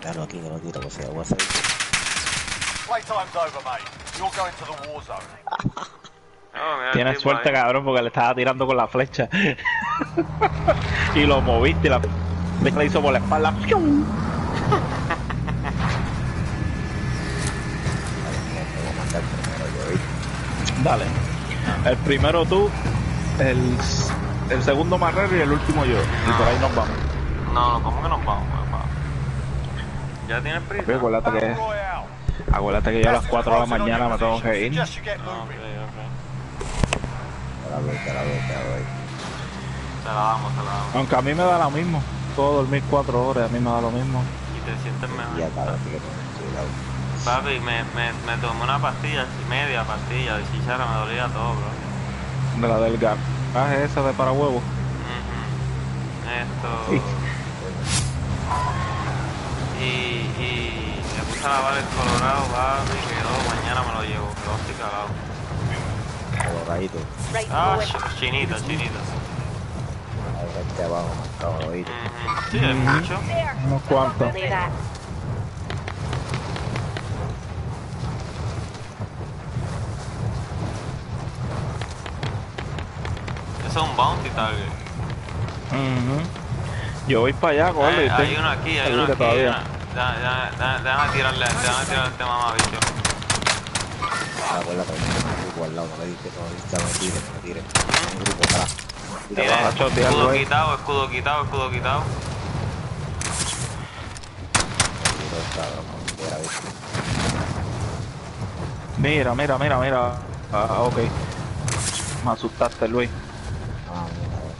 Déjalo aquí, aquí, lo que sea, voy a hacer. Playtime's over, mate. You're going to the war zone. Oh, mira el Tienes suerte, ahí. cabrón, porque le estaba tirando con la flecha. y lo moviste y la flecha le hizo por la espalda. Dale. El primero tú, el, el segundo Marrero y el último yo. Y por ahí nos vamos. No, no, ¿cómo que nos vamos? ¿Ya tienes prisa? Acuérdate que, acuérdate que yo a las 4 de la mañana me tengo que ir. Ah, ok, ok. Te la damos, te la damos. Aunque a mí me da lo mismo. Puedo dormir 4 horas, a mí me da lo mismo. Y te sientes mejor. Ya, cuidado. Papi, me, me, me tomé una pastilla, media pastilla de chichara, me dolía todo, bro. De la del garaje esa de para huevos. Ujú. Esto... Sí. Y, y me puse a lavar el colorado, papi, quedó, mañana me lo llevo, quedó así calado. Coloradito. Ah, forward. ch- chinita, chinita. Ahí este abajo. Ujú. Sí, hay mucho. Unos cuantos. Eso es un bounty target. Yo voy para allá, cogerlo. y Hay, uno aquí, hay uno aquí. todavía. una- Déjame tirarle, déjame tirarle el tema más bicho. Ah, acuérdate, hay un grupo al lado, no le diste, no le no le tires, no le tires. Hay un grupo atrás. Tiene escudo quitado, escudo quitado, escudo quitado. Mira, mira, mira, mira. Ah, ok. Me asustaste, Luis. Ah, mira, a ver.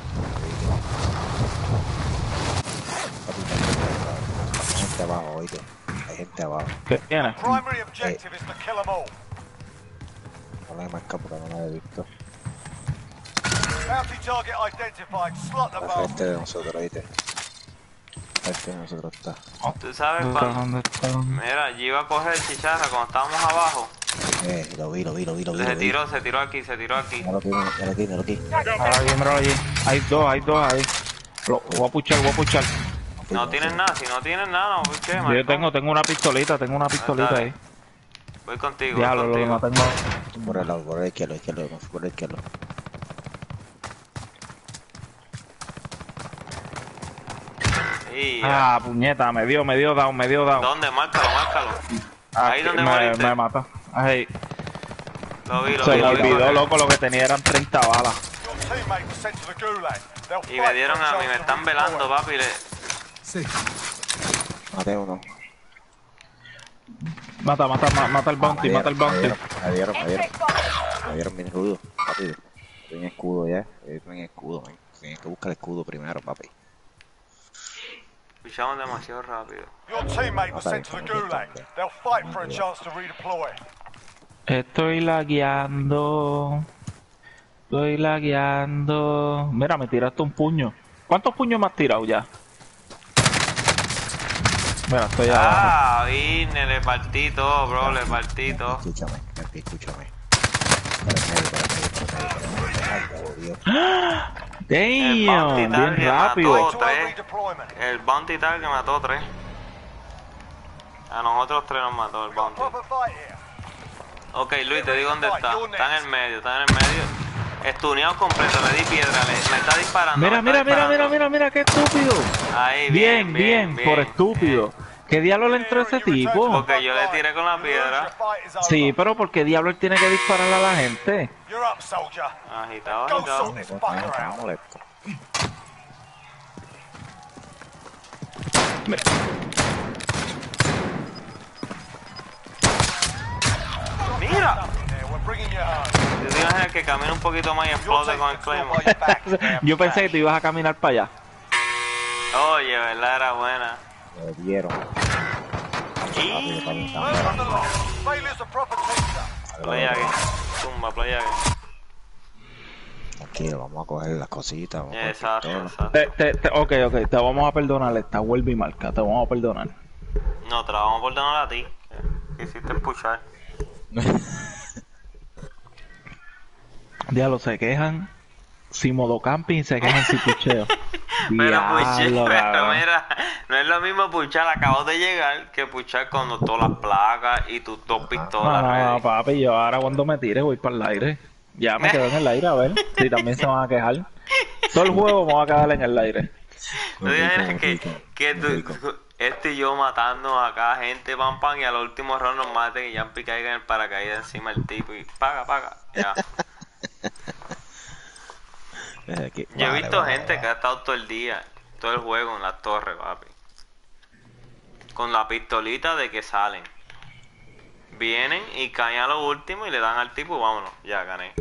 Papi, Hay gente abajo, oíste. Hay gente abajo. ¿Qué tienes? Primary objective is to kill them all. No la he marcado porque no la he visto. Bounty target identified. Slot the bomb. frente de nosotros, oíste. Frente de nosotros está. Tú sabes ¿Dónde está? cuando... ¿Dónde está? Mira, yo iba a coger chicharra cuando estábamos abajo. Eh, lo vi, lo vi, lo vi, lo vi. Se lo tiró, se tiró aquí, se tiró aquí. Míralo aquí, míralo aquí, míralo aquí. Ahí, míralo allí. Hay dos, hay dos ahí. Lo, voy a puchar, voy a puchar. No tienes nada, si no tienes nada, no, ¿por qué, Yo tengo, tengo una pistolita, tengo una pistolita dale. ahí. Voy contigo, voy lo que contigo. no tengo. Por el lado, por el izquierdo, izquierdo, por el izquierdo. Y ya. Ah, puñeta, me dio, me dio down, me dio down. ¿Dónde? Márcalo, márcalo. ahí Aquí donde me, moriste. me mata. Ahí. Lo vi, lo Se vi. me lo vi olvidó, loco, lo que tenía eran 30 balas. Y me dieron a mí, me están velando, papi. le- Maté uno. Mata, mata, ma- mata el bounty, Me mata el bounty. Me dieron, me dieron, me dieron mi escudo, papi. Estoy en escudo ya, estoy en escudo, man. Tienes que buscar el escudo primero, papi. Pichamos demasiado rápido. Your teammate was sent to the gulag. They'll fight for a chance to redeploy. Estoy lagueando. Estoy lagueando. Mira, me tiraste un puño. ¿Cuántos puños me has tirado ya? Mira, estoy abajo. Ah, vine, le partí todo, bro, le partí todo. Escúchame, escúchame. Para el medio, para el medio, para el medio, para el medio. Ay, por Dios. El bounty Damn, bien target rápido. tres. El bounty tal que mató tres. A nosotros tres nos mató el bounty. proper fight here. Ok, Luis, te digo dónde está. Está en el medio, está en el medio. Estuneado completo, le di piedra, le, me está disparando. Mira, mira, mira, mira, mira, mira, qué estúpido. Ahí, Bien, bien, bien, por estúpido. ¿Qué diablo le entró a ese tipo? Porque yo le tiré con la piedra. Sí, pero ¿por qué diablo él tiene que disparar a la gente? You're up, soldier. Agitado, Go agitado. Mira. Yo te imaginas que camina un poquito más y explote con el Claymore. Yo pensé que tú ibas a caminar para allá. Oye, verdad, era buena. Me dieron. Rápido, papi, está Move on the line. Failure's a proper teacher. Play aquí. Tumba, play aquí. Tranquilo, vamos a coger las cositas. Vamos Exacto, exacto. Te, te, te- ok, ok, te vamos a perdonar esta vuelve y marca, te vamos a perdonar. No, te la vamos a perdonar a ti. Que hiciste puchar. Diablo, se quejan si modo camping, se quejan si pucheo. Pero puché, Diablo, pero mira, no es lo mismo puchar, acabo de llegar, que puchar con todas las placas y tus dos No, pistolas. no, ready. no, papi, yo ahora cuando me tire voy para el aire. Ya me quedo en el aire, a ver si también se van a quejar. Todo el juego me va a quedar en el aire. ¿Tú que, que tú- este y yo matando acá gente, pam, pam, y al último round nos mate y Jampi caiga en el paracaídas encima del tipo y paga, paga, ya. Aquí- Yo he visto vale, gente vale. que ha estado todo el día, todo el juego en la torre, papi. Con la pistolita de que salen. Vienen y caen a lo último y le dan al tipo y vámonos, ya gané.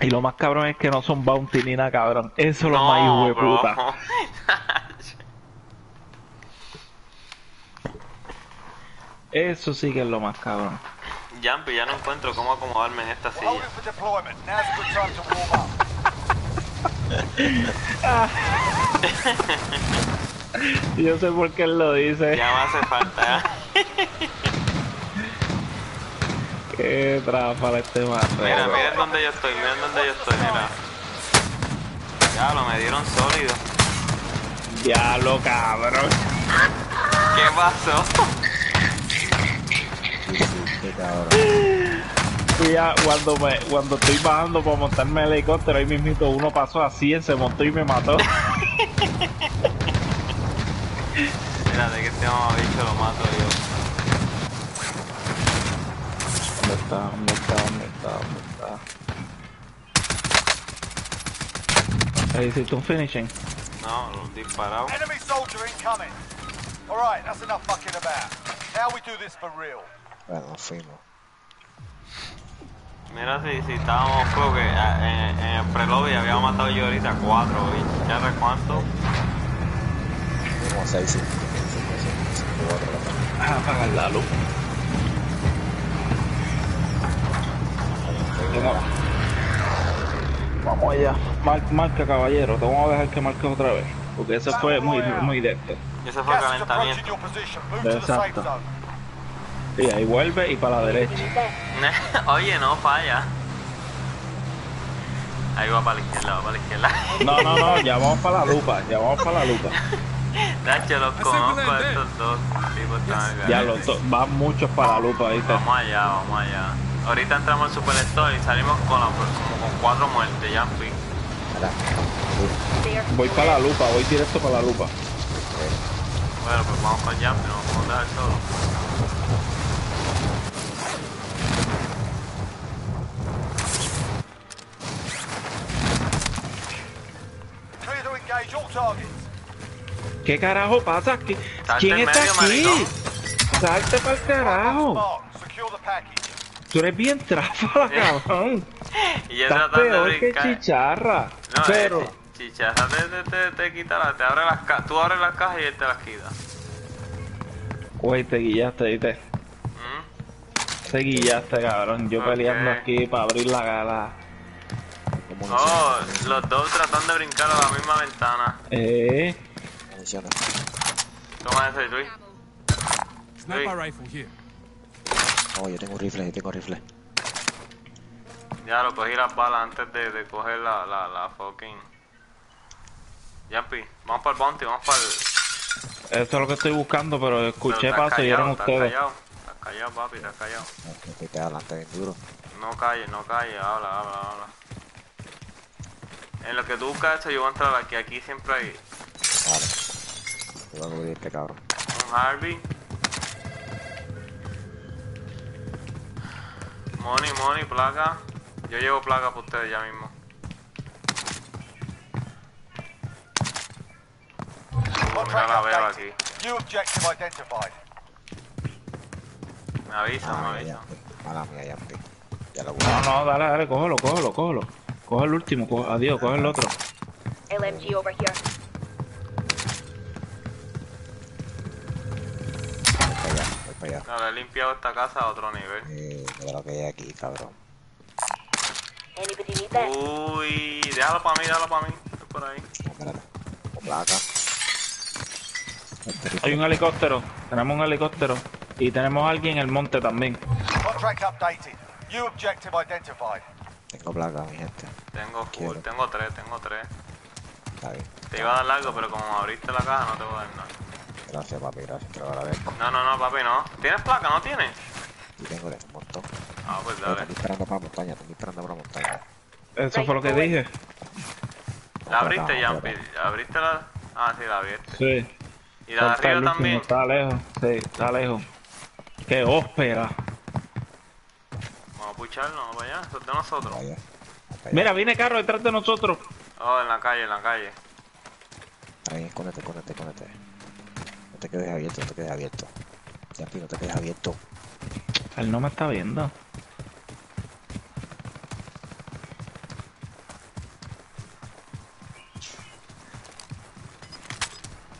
Y lo más cabrón es que no son bounty ni nada, cabrón. Eso es lo más hijo de bro. puta. Eso sí que es lo más cabrón. Jumpy, ya no encuentro cómo acomodarme en esta silla. Yo sé por qué él lo dice. Ya me hace falta. Qué tráfala este marrero. Mira, miren dónde yo estoy, miren dónde yo estoy, mira. Ya lo me dieron sólido. Diablo, cabrón. ¿Qué pasó? Cabrón. Cuando me, cuando estoy bajando para montarme el helicóptero, ahí mismito uno pasó a 100, se montó y me mató. Espérate que este bicho lo mato yo. ¿Dónde está? ¿Dónde está? ¿Dónde está? ¿Dónde está? Ahí hiciste un finishing. No, lo disparado. Enemy soldier incoming. All right, that's enough fucking about. Now we do this for real. Bueno, nos fuimos. Mira si, si estábamos creo que ah, en, en el prelobby había matado yo ahorita cuatro, ¿viste? ¿Ya ves cuánto? Tenemos 6, 5, 5, 5, 4, Ah, apagar la luz. Venga. Vamos allá. Mar- marca, caballero. Te vamos a dejar que marques otra vez. Porque eso fue muy, muy. Y ese fue el calentamiento. Exacto. Y ahí vuelve y para la derecha. Oye, no falla. Ahí va para la izquierda, va para la izquierda. No, no, no. Ya vamos para la lupa. Ya vamos para la lupa. Nacho, los conozco a estos dos tipos tan Ya los dos. Van muchos para la lupa, ¿viste? Vamos allá, vamos allá. Ahorita entramos al Superstore y salimos con la- como con cuatro muertes, ya fui. Voy para la lupa. Voy directo para la lupa. Bueno, pues vamos con Jump, no nos vamos a dejar solo. ¿Qué carajo pasa ¿Quién está medio, aquí? maricón. Salte para el carajo. Tú eres bien tráfala, cabrón. Y yo Estás tratando de peor que chicharra. No, Pero, eh, chi- chicharra te, te, te, te quita la, te abre las cajas, tú abres las cajas y él te las quita. güey, te guillaste, ¿viste? ¿Mm? Te guillaste, cabrón. Yo Ok. peleando aquí para abrir la gala. Oh, los dos tratando de brincar a la misma ventana. Eh. Toma ese, Luis. Sniper rifle here. Oh, yo tengo rifle, yo tengo rifle. Ya lo cogí las balas antes de, de coger la, la, la fucking. Jumpy, vamos para el bounty, vamos para el. eso es lo que estoy buscando, pero escuché Pero paso y eran callado, ustedes. Callado, estás callado, papi, estás callado. No, que te adelante bien duro. No calles, no calles, habla, habla, habla. En lo que tú buscas esto, yo voy a entrar aquí. Aquí siempre hay Vale. Te voy a cubrir este cabrón. un Harvey. Money, money, placa. Yo llevo placa para ustedes ya mismo. Mira la veo aquí. New objective identified. Me avisan, me Mala mía, avisan. Yampi. Mala mía, Yampi. Ya lo No, busco. no, dale, dale, cógelo, cógelo, cógelo. Coge el último, coge, adiós, coge el otro. LMG over here. Voy para allá, voy para allá. Ahora he limpiado esta casa a otro nivel. Eh, mira lo que hay aquí, cabrón. Uy, déjalo para mí, déjalo para mí. Estoy por ahí. No, espérate. Con placa. Hay un helicóptero, tenemos un helicóptero. Y tenemos a alguien en el monte también. Contract updated. New objective identified. Tengo placa, mi gente. Tengo full, Quiero. tengo tres, tengo tres. Está bien. Te iba a dar largo, pero como abriste la caja no te voy a dar nada. Gracias, papi, gracias, te lo agradezco. No, no, no, papi, no. ¿Tienes placa? ¿No tienes? Y tengo un montón. Ah, pues dale. estoy esperando para la montaña, estoy esperando para la montaña. Eso fue lo que dije. ¿La abriste, Jumpy? ¿Abriste la...? Ah, sí, la abriste. Sí. ¿Y la de arriba también? Está lejos. Sí, está lejos. Qué óspera. A pucharlo, vamos para allá. Eso es de nosotros. Vaya. Mira, viene carro detrás de nosotros. Oh, en la calle, en la calle. Ahí, escóndete, escóndete, escóndete. No te quedes abierto, no te quedes abierto. Yampi, no te quedes abierto. Él no me está viendo.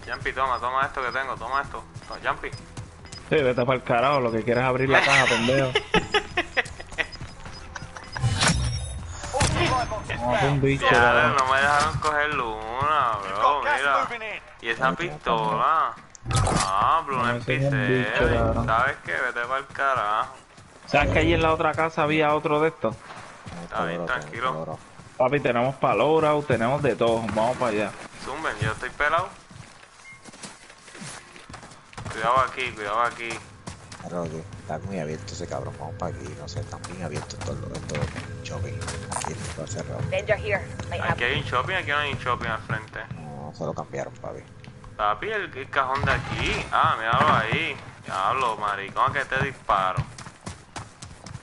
Jumpy, toma, toma esto que tengo, toma esto. Toma, Jumpy. Sí, vete para el carajo. Lo que quieres es abrir la caja, pendejo. Un bicho. Ya, no me dejaron coger luna, bro, mira. Y esa pistola. Ah, Blue No, ese es cabrón. ¿Sabes qué? Vete para el carajo. ¿Sabes que allí en la otra casa había otro de estos? Está bien, tranquilo. Papi, tenemos palora, tenemos de todo. Vamos para allá. Zumben, yo estoy pelado. Cuidado aquí, cuidado aquí. Claro que está muy abierto ese cabrón, vamos para aquí, no sé, están bien abiertos todos los shopping. Aquí está cerrado. Vendor here. Might have Aquí hay un shopping, aquí no hay un shopping al frente. No, se lo cambiaron, papi. Papi, el, el cajón de aquí. Ah, míralo ahí. Diablo, maricón, que te disparo.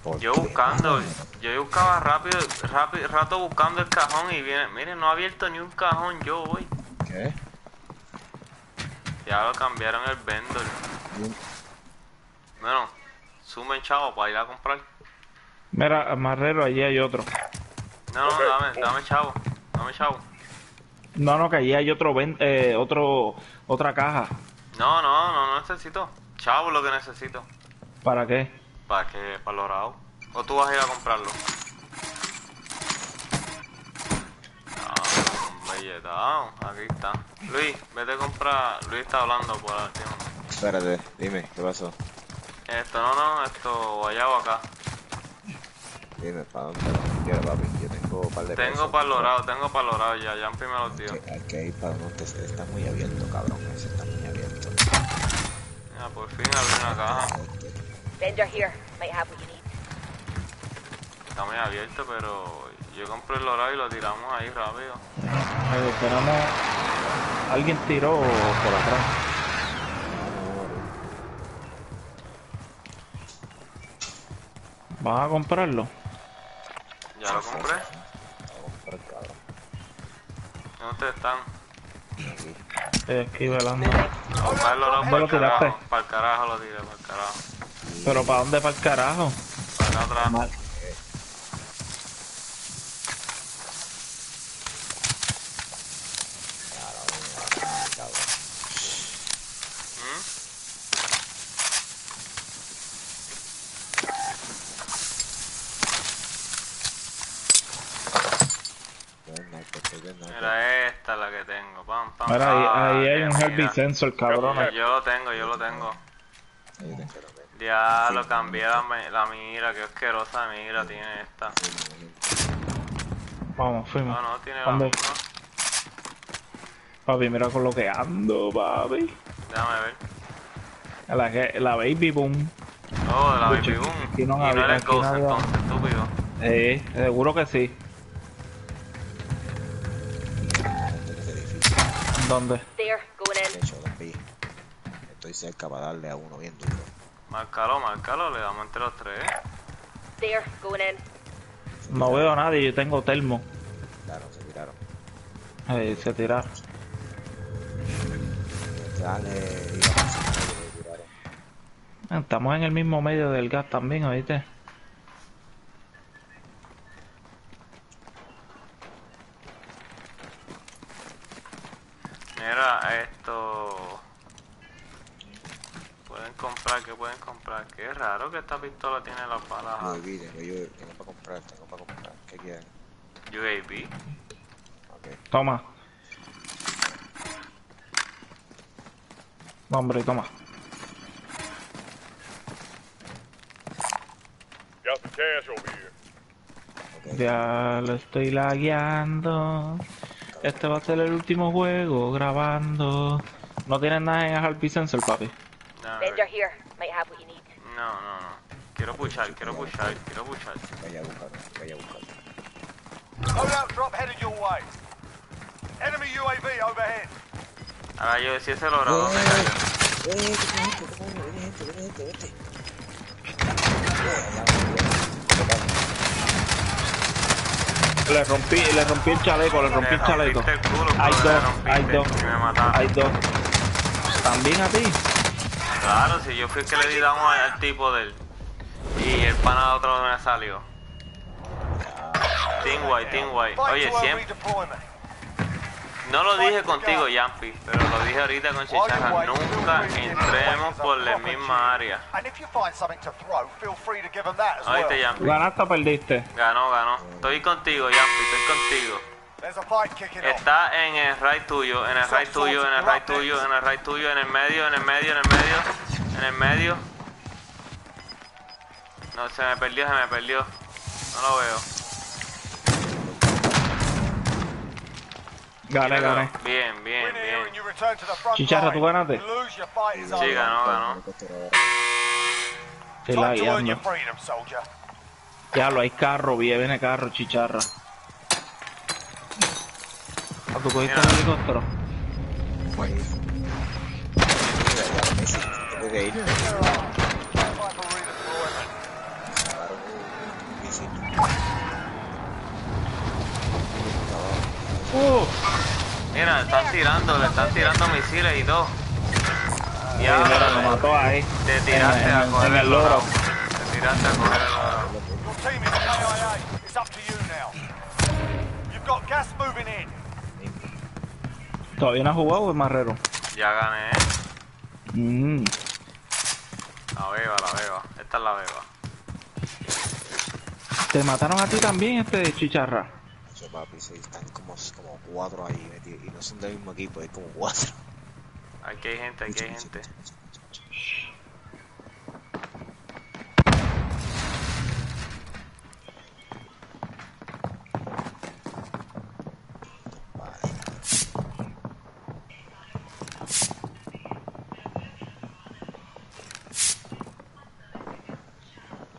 ¿Por Yo qué? buscando, yo buscaba rápido, rápido, rato buscando el cajón y viene, miren, no ha abierto ni un cajón yo hoy. ¿Qué? Ya lo cambiaron el vendor. Bien. Bueno, sumen chavo para ir a comprar. Mira, Marrero, allí hay otro. No, no, dame, dame chavo, dame chavo. No, no, que allí hay otro, ven- eh, otro, otra caja. No, no, no, no necesito. Chavo lo que necesito. ¿Para qué? ¿Para qué? Para los raos. O tú vas a ir a comprarlo. Ah, belletado. Aquí está. Luis, vete a comprar. Luis está hablando por el tiempo. Espérate, dime, ¿qué pasó? Esto, no, no, esto, allá o acá. Dime, ¿para dónde lo quiero, papi? Yo tengo un par de Tengo palorado, tengo palorado ya, ya me los dio. Hay que- ir para donde se- está muy abierto, cabrón. Ese está muy abierto. Ya, por fin abrí una caja. vendor here. Might have what you need. Está muy abierto, pero yo compré el lorado y lo tiramos ahí rápido. Eh, tenemos... Alguien tiró por atrás. ¿Vas a comprarlo? Ya lo compré. ¿Dónde están? Estoy aquí velando. ¿Dónde para el carajo. Para el carajo lo tiré, para el carajo. ¿Pero para dónde? ¿Para el carajo? Para acá atrás. Mal. cabrón. ¿Mm? Buen sniper, estoy bien sniper. Mira, esta es la que Mira, ahí, Ah, ahí hay un mira. Herbie Sensor, cabrón. Yo lo tengo, yo lo tengo. Ya lo cambié la, mi- la mira, qué asquerosa mira tiene esta. Vamos, fuimos. No, no, tiene la misma. Papi, mira con lo que ando, papi. Déjame ver. La, que- la Baby Boom. Oh, la Escucha, Baby Boom. aquí no y no había- eres Ghost entonces, estúpido. Eh, seguro que sí. ¿Dónde? Going De Estoy cerca para darle a uno bien duro. Márcalo, márcalo, le damos entre los tres. There. Going in. No veo a nadie, yo tengo termo. Claro, se tiraron. Eh, se tiraron. Dale, se tiraron. Estamos en el mismo medio del gas también, ¿oíste? Mira, esto. Pueden comprar, ¿qué pueden comprar? Qué raro que esta pistola tiene las balas No olviden, que yo tengo para comprar, tengo para comprar. ¿Qué quieren? UAV. Ok. Toma. No, hombre, toma. Ya lo estoy lagueando. Este va a ser el último juego grabando. No tienes nada en Harvey Sensor, papi. No, Bender here. Might have what you need. no, no, no. Quiero puchar, quiero puchar, quiero puchar. Vaya a buscarlo, vaya a buscarlo. Loadout drop headed your way. Enemy UAV overhead. Ahora yo si ese logrado ¿dónde cayó? Eh, vete. Le rompí, le rompí el chaleco, le rompí el Le chaleco. rompiste el culo, Hay dos, hay dos, y me mataron. hay dos. También a ti. Claro, si yo fui el que le di damos al tipo del. Y el pana otro me salió. Team White, Team White. Oye, siempre. No lo dije contigo, Yampi, pero lo dije ahorita con Chicharra. Nunca entremos por la misma área. Oíste, Yampi. ¿Ganaste o perdiste? Ganó, ganó. Estoy contigo, Yampi, estoy contigo. Está en el right tuyo, en el right tuyo, en el right tuyo, en el right tuyo, en el medio, en el medio, en el medio, en el medio. No, se me perdió, se me perdió. No lo veo. Gané, gané. Bien, bien, bien. Chicharra. ¿tú ganaste? Sí, ganó, ganó. Lagueando. freedom, soldier. Diablo, hay carro, viene, viene carro, chicharra. ¿Ah, ¿Tú cogiste el helicóptero? Mira, ya, Messi, tengo que ir. Time for redeployment. Pararon un misil. ¡Uh! Mira, están tirando, le están tirando misiles y todo. Ya, mira, me Ya, mató ahí. te tiraste en, a en- coger en el el loro. loro. Te tiraste a coger el loro. Your team is KIA. It's up to you now. You've got gas moving in. ¿Todavía no has jugado el marrero? Ya gané. Mm. La beba, la beba. Esta es la beba. ¿Te mataron a ti también este chicharra? Papi, sí, están como, como cuatro ahí metidos. Y no son del mismo equipo, hay como cuatro. Aquí hay gente, aquí hay gente.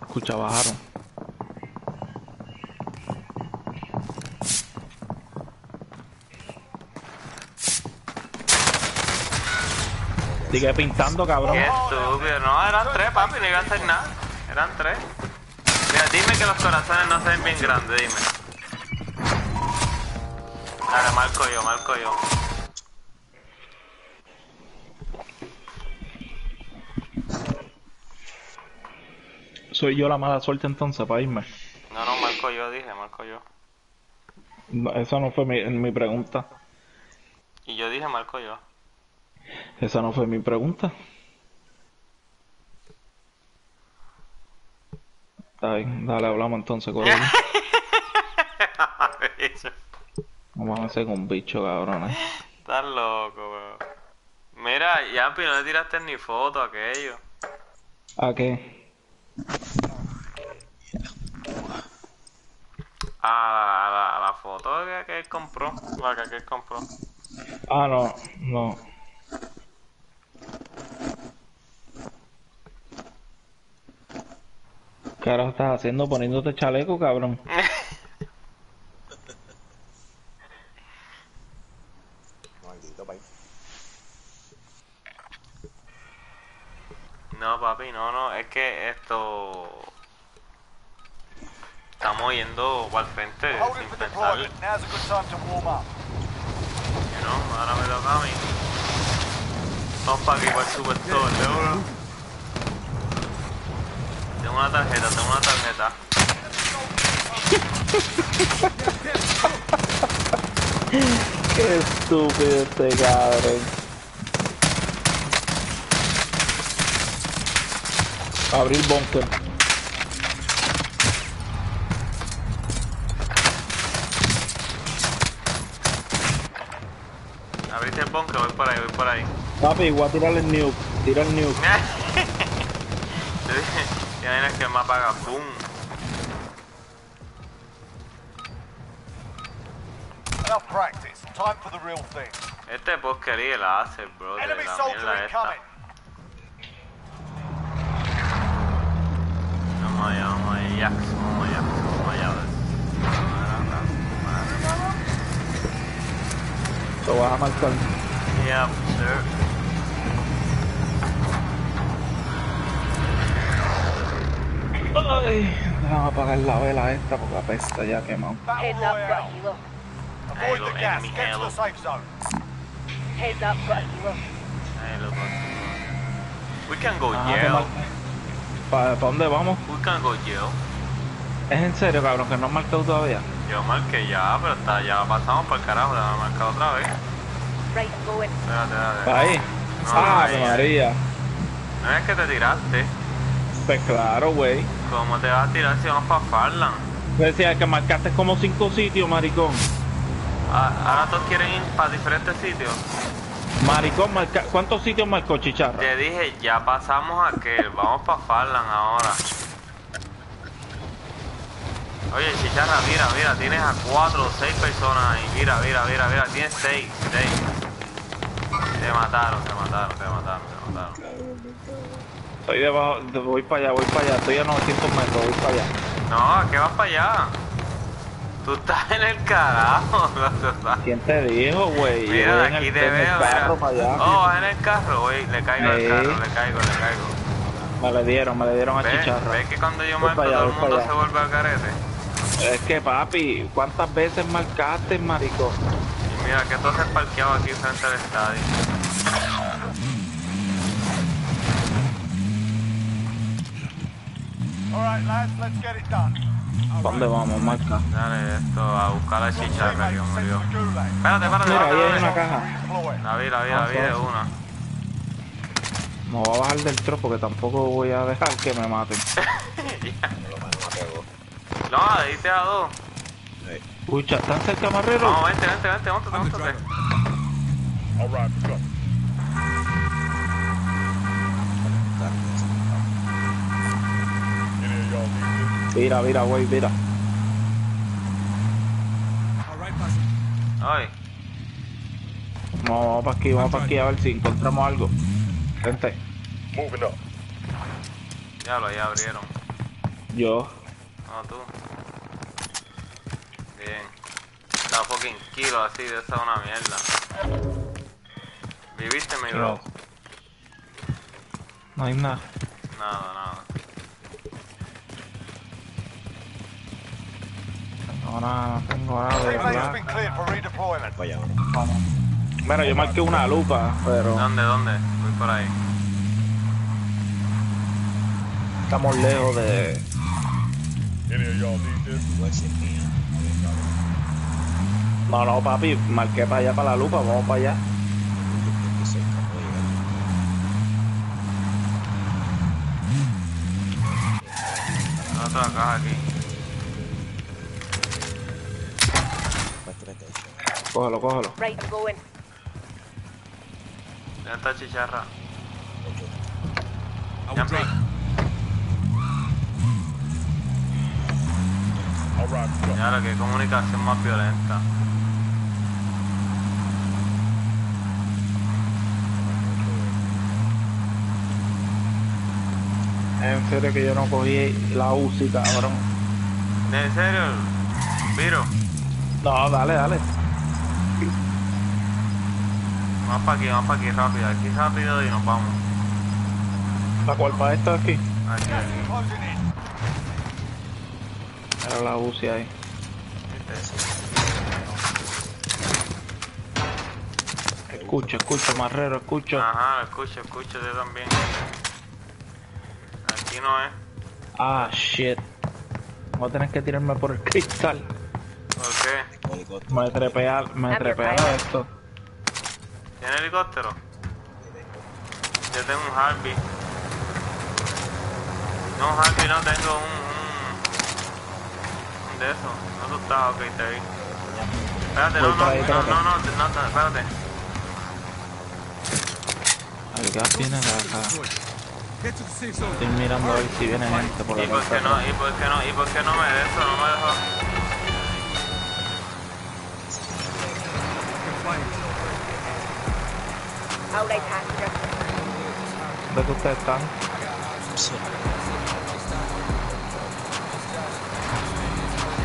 Escucha, bajaron. Sigue pintando, cabrón. Qué estúpido. No, eran tres, papi, no iba a hacer nada. Eran tres. Mira, dime que los corazones no se ven bien grandes, dime. Dale, marco yo, marco yo. Soy yo la mala suerte entonces para irme. No, no, marco yo, dije, marco yo. No, esa no fue mi, mi pregunta. Y yo dije, marco yo. Esa no fue mi pregunta. Está bien, dale, hablamos entonces, Corillo. Vamos a hacer un bicho, cabrones. Estás loco, weón. Mira, Yampi, no le tiraste ni foto a aquello. ¿A qué? A la, a la, a la foto que, que él compró. La que él compró. Ah, no, no. ¿Qué estás haciendo poniéndote chaleco, cabrón? Maldito país. No, papi, no, no, es que esto. Estamos yendo para el frente Holding sin for pensar. deployment. Now's a good time to warm up. que no, ahora me toca a mí. Vamos para aquí, para el Superstore, de uno. Tengo una tarjeta, tengo una tarjeta. Qué estúpido este cabrón. Abrir bunker. Abriste el bunker, voy por ahí, voy por Papi, voy a tirar el nuke. Tira el nuke. Tienes que me apaga, ¡pum! Enough practice. Time for the real thing. Este porquería la hace, bro. La soldier mierda esta. incoming. Vamos allá, vamos allá, Jackson, vamos allá, vamos allá. a ver. Lo vas a marcar. Yeah, sir. Ay, déjame apagar la vela esta porque apesta ya quemado. Heads up, got a. Avoid the gas. Get to the safe zone. Heads up, got a. We can go Ajá, jail. ¿Para dónde vamos? We can go jail. ¿Es en serio, cabrón, que no has marcado todavía? Yo marqué ya, pero está, ya pasamos por el carajo, déjame marcar otra vez. Right, going. Espérate, espérate. ¿Para ahí? No, ah, ahí. María. No es que te tiraste. Pues claro, güey. ¿Cómo te vas a tirar si vamos para Farland? Decía que marcaste como cinco sitios, maricón. Ah, Ahora todos quieren ir para diferentes sitios. Maricón, marca... ¿cuántos sitios marcó Chicharra? Te dije, ya pasamos aquel, vamos para Farland ahora. Oye, Chicharra, mira, mira, tienes a cuatro o seis personas ahí. Mira, mira, mira, mira, tienes seis, seis. Te mataron, te mataron, te mataron, te mataron. Estoy debajo, de- voy para allá, voy para allá. Estoy a 900 metros, voy para allá. No, ¿a qué vas para allá? Tú estás en el carajo. ¿Quién te dijo, güey? Mira, voy de en aquí el, te en el veo, carro mira. para allá. Oh, vas en el carro, güey. Le caigo al carro, le caigo, le caigo. Me le dieron, me le dieron a. Chicharra. ¿Ves que cuando yo Voy marco allá, todo el mundo se vuelve al carete? Es que, papi, ¿cuántas veces marcaste, maricón? Y mira, que tú haces parqueado aquí frente al estadio. ¿Dónde vamos, marca? Dale esto, a buscar la chicharra que murió. Espérate, espérate, Mira, ahí hay espérate. una caja. La vi, la vi, la vi de una. Me voy a bajar del tro porque tampoco voy a dejar que me maten. No, diste a dos. Escucha, ¿están cerca, Marrero? Vamos, vente, vente, vente, montate, I'm Mira, mira, güey, passenger. Ay, Vamos, vamos para aquí, vamos para aquí a ver si encontramos algo. Gente, Moving up. ya lo, ya abrieron. yo. No, tú. Bien. La fucking kilo así de esa una mierda. ¿Viviste, mi bro? No hay nada. Nada, nada. No, nada, no tengo nada de verdad. Vaya, Vamos. Mira, yo marqué una lupa, pero ¿Dónde, dónde? Voy por ahí. estamos lejos de... No, no, papi, marqué para allá, para la lupa, vamos para allá. Otra caja aquí. Cógelo, cógelo. Right, going. Ya está chicharra. Go. Ya lo que comunicación más violenta. En serio que yo no cogí la UCI, cabrón. ¿En serio? Viro, No, dale, dale. Vamos para aquí, vamos para aquí rápido. Aquí rápido y nos vamos. ¿La cual para esta aquí? Aquí, aquí. Era la UCI ahí. Escucho, escucho, marrero, escucho. Ajá, escucho, escucho yo también. Aquí no es. Ah, shit. Voy a tener que tirarme por el cristal. ¿Por qué? Me trepea, me trepea esto. ¿Tiene helicóptero? Yo tengo un Harvey. No, un Harvey no, tengo un, un, un de esos. No tú estás, ok, te vi. Espérate, no, no, no, no, no, no, no, espérate. El gas viene de acá. Estoy mirando a ver si viene gente por ¿Y la por qué no, y por qué no, y por qué no me de eso? No me dejó. Right, passenger. ¿Dónde que ustedes están?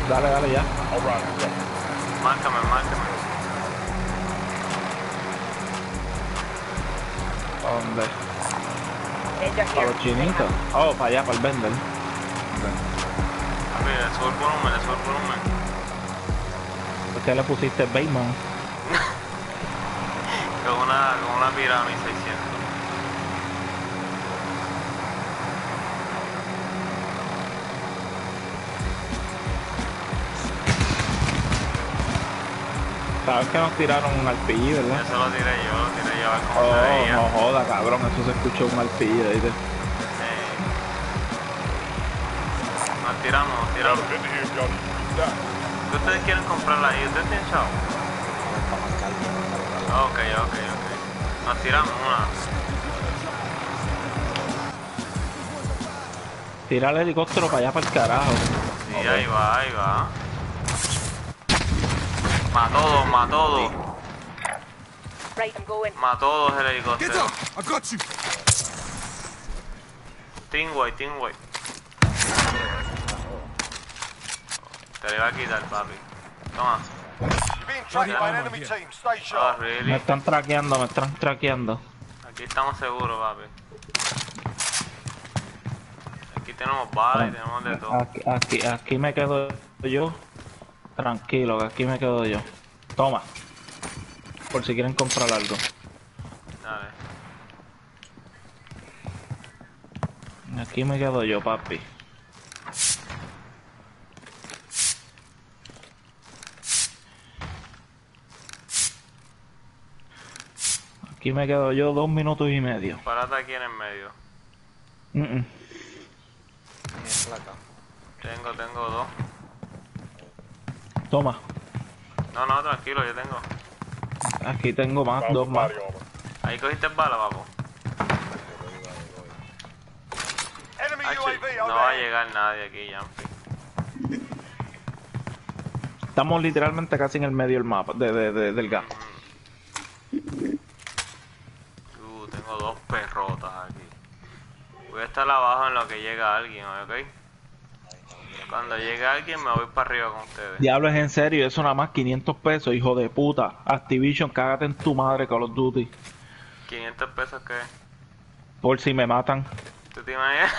Dale, dale ya. Márcame, márcame. ¿Dónde? Danger Para here. los chinitos. Oh, para allá, para el vender. Papi, le subo el volumen, le subo el volumen. ¿Por qué le pusiste Bayman? Una, Pirami 600. Sabes que nos tiraron un alpillo, ¿verdad? Eso lo tiré yo, lo tiré yo a ver cómo se Oh, veía. no joda, cabrón, eso se escuchó un alpillo, ¿viste? Eh. Nos tiramos, nos tiramos. ¿Qué ustedes quieren comprarla ahí? ¿Ustedes tienen chavo? Ok, ok, ok. Nos tiramos una. Tira el helicóptero para allá, para el carajo. Sí, ahí va, ahí va. Mató dos, mató dos. Mató dos el Get helicóptero. up! I got you! Tingway, Tingway. Te le va a quitar, papi. Toma. Sharp. Me están traqueando, me están traqueando. Aquí estamos seguros, papi. Aquí tenemos balas y tenemos de todo. Aquí, aquí, aquí me quedo yo. Tranquilo, que aquí me quedo yo. Toma. Por si quieren comprar algo. Dale. Aquí me quedo yo, papi. Aquí me quedo yo dos minutos y medio. Párate aquí en el medio. Mm, mm. Placa. Tengo, tengo dos. Toma. No, no, tranquilo, yo tengo. Aquí tengo más, dos más. Ahí cogiste bala, papo. UAV no va a llegar nadie aquí, Jumpy. Estamos literalmente casi en el medio del mapa, de, de- de- del gas. Uh, tengo dos perrotas aquí. Voy a estar abajo en lo que llega alguien, ¿ok? Cuando llegue alguien me voy para arriba con ustedes. Diablo, es en serio, eso nada más 500 pesos, hijo de puta. Activision, cágate en tu madre, Call of Duty. 500 pesos que... Por si me matan. ¿Tú te imaginas?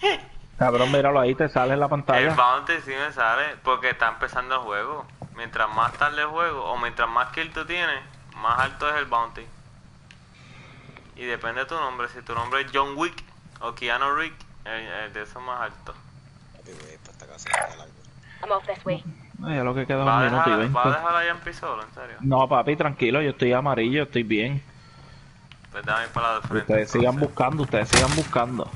Cabrón, míralo ahí, te sale en la El pantalla. bounty sí me sale porque está empezando el juego. Mientras más tarde el juego o mientras más kill tú tienes, más alto es el bounty. Y depende de tu nombre. Si tu nombre es John Wick o Keanu Rick, el, el de eso es más alto. Papi, voy para esta casa. ya largo. I'm off this way. Ay, ya lo que queda es ¿Va un minuto y dejar, ¿va a veinte. dejar a Jampi solo? ¿En serio? No, papi, tranquilo, yo estoy amarillo, estoy bien. Pues dame para la de frente. Ustedes sigan entonces. buscando, ustedes sigan buscando.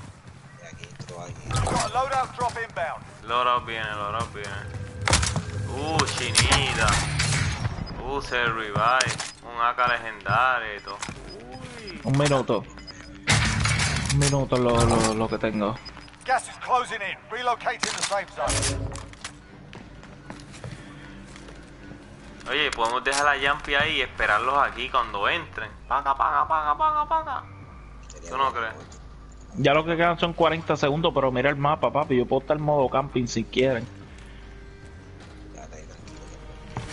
Loadout drop inbound. Loro viene, Loro viene. Uh, chinita. Uh, se revive. Un AK legendario y todo. Uy. Un minuto. Un minuto lo, lo, lo que tengo. Gas is closing in. Relocating the safe zone. Oye, podemos dejar a Jumpy ahí y esperarlos aquí cuando entren. Paga, paga, paga, paga, paga. ¿Tú no crees? Ya lo que quedan son 40 segundos, pero mira el mapa, papi. Yo puedo estar en modo camping si quieren.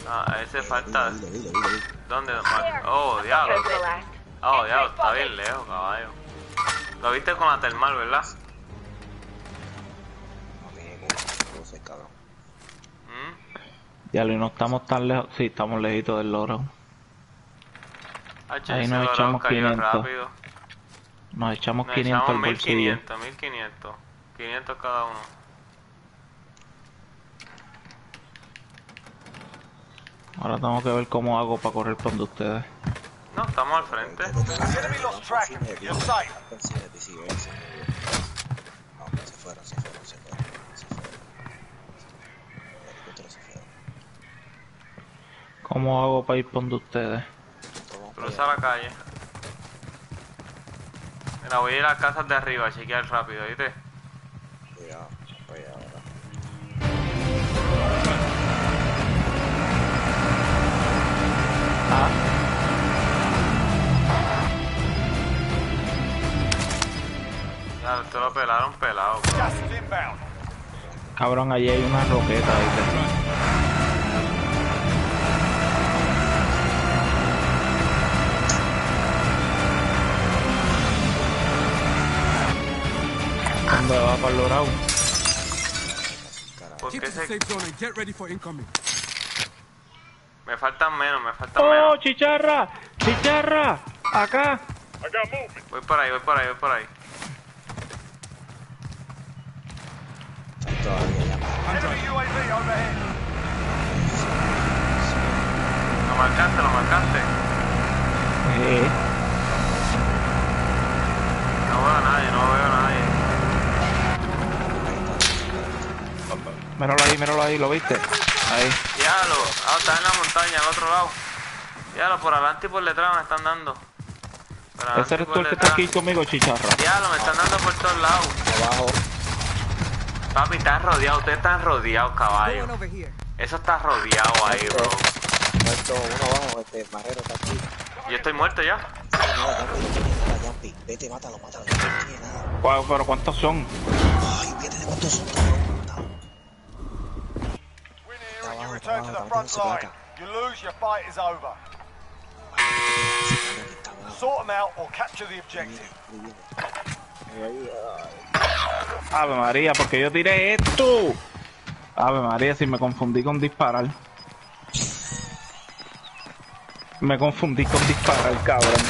Ah, ese falta. ¿Dónde? Oh, diablo. Last. Oh, diablo, está bien lejos, caballo. Lo viste con la termal, ¿verdad? ¿Mm? Ya lo y no estamos tan lejos. Sí, estamos lejitos del loro. Ahí nos loro echamos cayó 500. rápido. Nos echamos Nos 500 al echamos bolsillo. 1500, 1500. 500 cada uno. Ahora tengo que ver cómo hago para correr por donde ustedes. No, estamos al frente. The enemy lost track of you. You're safe. Persíguete, sigue, ven, sigue. No, pero se fueron, se fueron, se fueron. Se fueron. El helicóptero se fueron. ¿Cómo hago para ir por donde ustedes? Cruza la calle. Mira, voy a ir a las casas de arriba a chequear rápido, ¿viste? Cuidado, ahora. Ah, Ya, esto lo pelaron pelado. Inbound. Cabrón, allí hay una roqueta, ¿viste? ¿Dónde va para el dorado? ¿Por Keep qué to the se... Me faltan menos, me faltan ¡Oh, menos. chicharra! ¡Chicharra! ¡Acá! Voy por ahí, voy por ahí, voy por ahí. Todavía ya. Lo marcaste, lo marcaste. Eh, No veo a nadie, no veo a nadie. míralo ahí, míralo ahí, ¿lo viste? Ahí. Diablo, ah, está en la montaña, al otro lado. Diablo, por adelante y por detrás me están dando. Ese eres tú el que está aquí conmigo, chicharra. Diablo, me están dando por todos lados. Abajo. Papi, estás rodeado, ustedes están rodeados, caballo. Eso está rodeado ahí, bro. Muerto uno abajo, este marrero está aquí. Yo estoy muerto ya. No, Jumpy, no tiene nada, Jumpy. Vete, mátalo, mátalo. No tiene nada. Pero ¿cuántos son? Ay, vete de cuántos son, you lose, your fight is over. Sort them out or capture the objective. Ave María, porque yo tiré esto. Ave María, si me confundí con disparar. Me confundí con disparar, cabrón.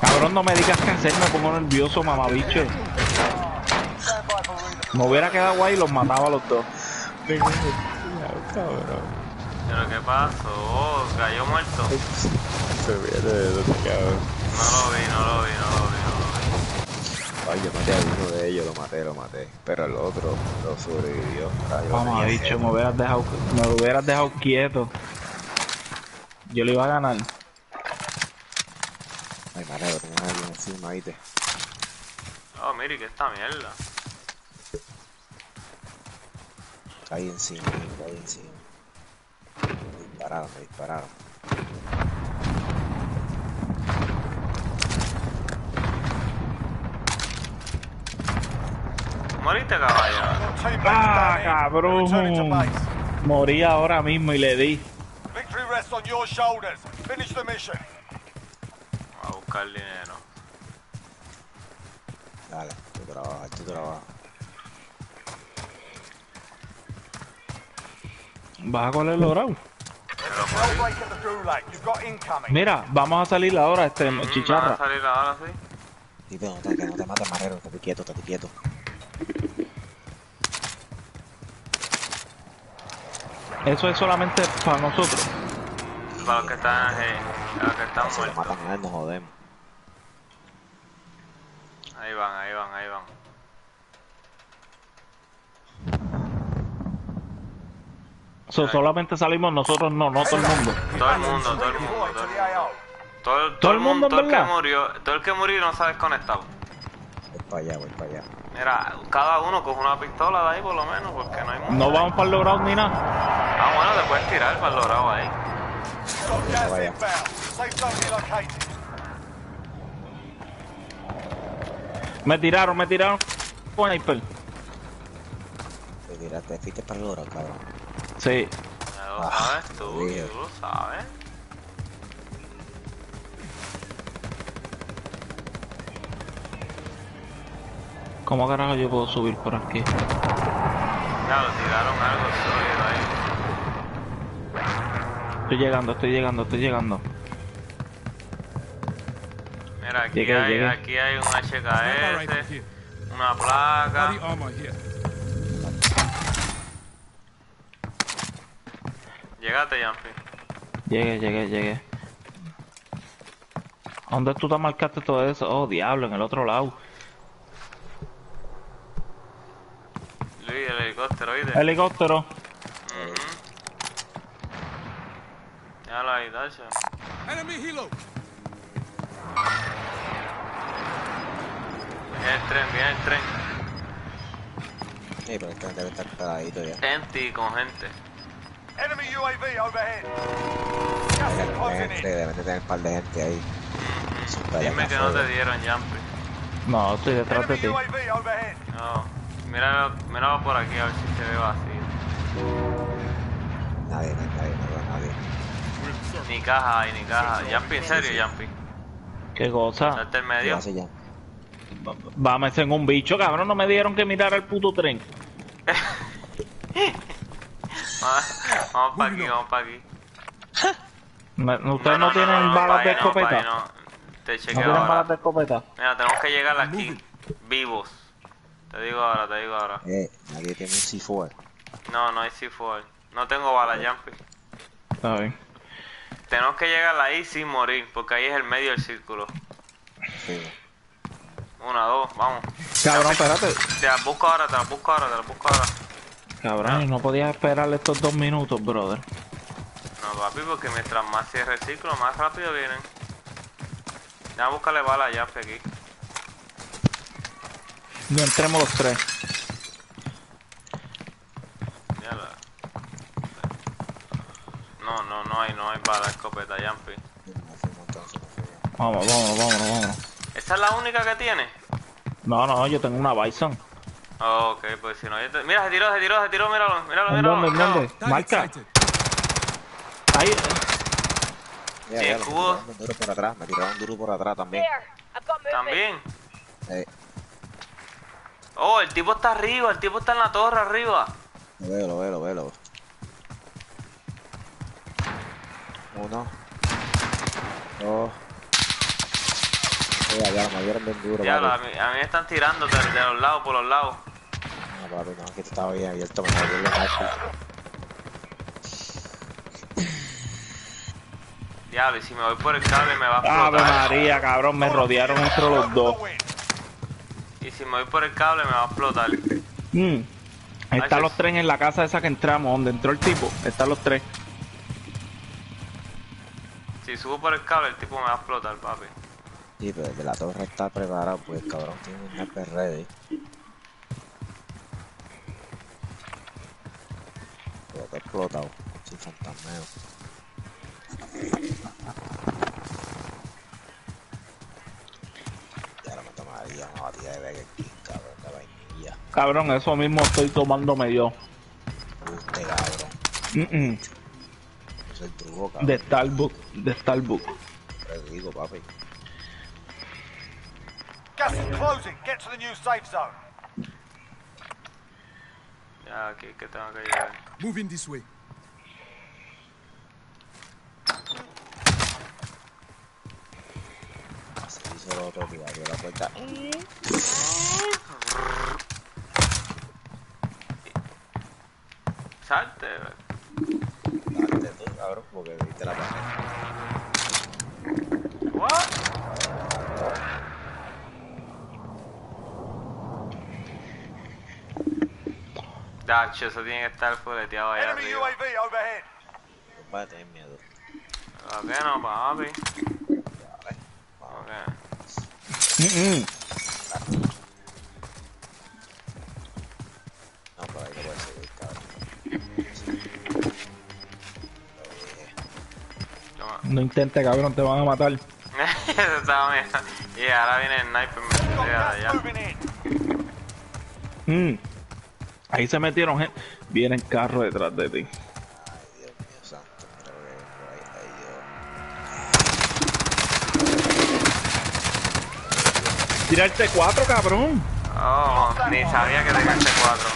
Cabrón, no me digas qué hacer, me pongo nervioso, mamabicho. Me hubiera quedado guay y los mataba a los dos. Pero ¿qué pasó? Cayó muerto. No lo vi, no lo vi, no lo vi, no lo vi. Ay, yo maté a uno de ellos, lo maté, lo maté. Pero el otro lo sobrevivió. Lo Mamabicho, cerca. me hubieras dejado, me hubieras dejado quieto. Yo le iba a ganar. Ay, marrero, tenía a alguien encima, ¿viste? Oh, mire, que esta mierda. Caí encima, caí encima. Me dispararon, me dispararon. ¿Moriste, caballo? Ah, cabrón. Morí ahora mismo y le di. Victory rests on your shoulders. Finish the mission. A buscar dinero. Dale, tú trabajas, tú trabajas. ¿Vas a coger el dorado? Mira, vamos a salir ahora, este, Mm, ¿Van a chicharra. salir ahora sí? Y pero no te, no te mates, marrero, estate quieto, estate quieto. Eso es solamente para nosotros. Para los que están, eh, para los que están Si muertos. matan a él, nos jodemos. Ahí van, ahí van, ahí van. So, solamente salimos nosotros, no, no todo el mundo. Todo el mundo, todo el mundo, todo to el AO. Todo, el- ¿Todo el mundo, todo el que murió, todo el que murió no se ha desconectado. Voy para allá, voy para allá. Mira, cada uno coge una pistola de ahí por lo menos, porque no hay mucho. No vamos para el dorado ni nada. Ah, bueno, te puedes tirar para el dorado ahí. Vaya. Me tiraron, me tiraron. Sniper. Te tiraste, fuiste para el oro, cabrón. Sí. Ya lo Ah, sabes tú, tú lo sabes. ¿Cómo carajo yo puedo subir por aquí? Ya lo tiraron algo sólido ahí. Estoy llegando, estoy llegando, estoy llegando. Mira, aquí Llegué, hay, llegué. aquí hay un HKS, una placa. Llegate, Jumpy. Llegué, llegué, llegué. ¿A ¿Dónde tú te marcaste todo eso? Oh, diablo, en el otro lado. Helicóptero, ¿oíste? Helicóptero. Ujú. Déjalo ahí, tacho. Enemy helo. Viene el tren, viene el tren. Sí, pero este debe estar pegadito ya. Gente con gente. Enemy UAV overhead. Debe tener, debe tener un par de gente ahí. Dime que no te dieron jumpy. No, estoy detrás de ti. No. Mira, mira por aquí a ver si se ve vacío. Nadie, no nadie, no veo a nadie. Ni caja hay, ni caja. Jumpy, en serio, Jumpy. Qué cosa. Salte el ¿Qué medio. Vamos en un bicho, cabrón. No me dieron que mirar el puto tren. Vamos, vamos para aquí, vamos para aquí. Ustedes no, tienen balas de escopeta. No, No, Te chequeo tienen ahora. balas de escopeta. Mira, tenemos que llegar aquí vivos. Te digo ahora, te digo ahora. Eh, nadie tiene un C4. No, no hay C4. No tengo balas, Jumpy. Está bien. Tenemos que llegar ahí sin morir, porque ahí es el medio del círculo. Sí. Una, dos, vamos. Cabrón, espérate. Te las busco ahora, te las busco ahora, te las busco ahora. Cabrón, y no podías esperar estos dos minutos, brother. No, papi, porque mientras más cierre el círculo, más rápido vienen. Ya búscale balas ya, Jumpy, aquí. No entremos los tres. La- No, no, no hay, no hay bala de escopeta, fuimos. Vamos, vámonos, vámonos, vámonos. ¿Esta es la única que tiene? No, no, yo tengo una Bison. Oh, ok, pues si no, yo te... Mira, se tiró, se tiró, se tiró, míralo, míralo, ¿En míralo. dónde, míralo. dónde? Target Marca. Ahí. Sí, ya, el me cubo. tiraron duro por atrás, me tiraron duro por atrás también. También. Eh, Oh, el tipo está arriba, el tipo está en la torre arriba. lo veo, lo veo, lo veo, lo veo. Uno. Dos. Eh, ya, me dieron bien duro, Ya, a mí, a mí me están tirando de, de los lados, por los lados. No, papi, no, que estaba bien abierto, me abrió los ojos. Diablo, y si me voy por el cable me va a Ave explotar. María, cabrón, me rodearon entre los dos. Si me voy por el cable me va a explotar. Mm. Están los tres en la casa esa que entramos, donde entró el tipo. Están los tres. Si subo por el cable el tipo me va a explotar, papi. Sí, pero desde la torre está preparado, pues el cabrón tiene un sniper ready. Pero está explotado, sin fantasmeo. De Burger King, cabrón, de vainilla. Cabrón, eso mismo estoy tomándome yo. Usted, cabrón. Mm, mm. Es el truco, cabrón. De Starbucks, de Starbucks. Te digo, papi. Gas is closing. Get to the new safe zone. Ya, aquí que tengo que llegar. Moving this way. Así hizo el otro que abrió la puerta. Salte. Dale tú, cabrón, porque viste la pared. What? Dacho, eso tiene que estar fuleteado allá Enemy arriba. UAV overhead. A tener miedo. ¿Por qué no, papi? Dale. ¿Por qué? Mm, mm. No, por ahí seguir, cabrón. Intentes, cabrón, te van a matar. Estaba. Y ahora viene el sniper me allá. Mm. Ahí se metieron, gente. Vienen carros detrás de ti. Ay, Dios mío santo, mira lo que hay por ahí. Tirarte cuatro, cabrón. Oh, ni sabía que tenía este cuatro.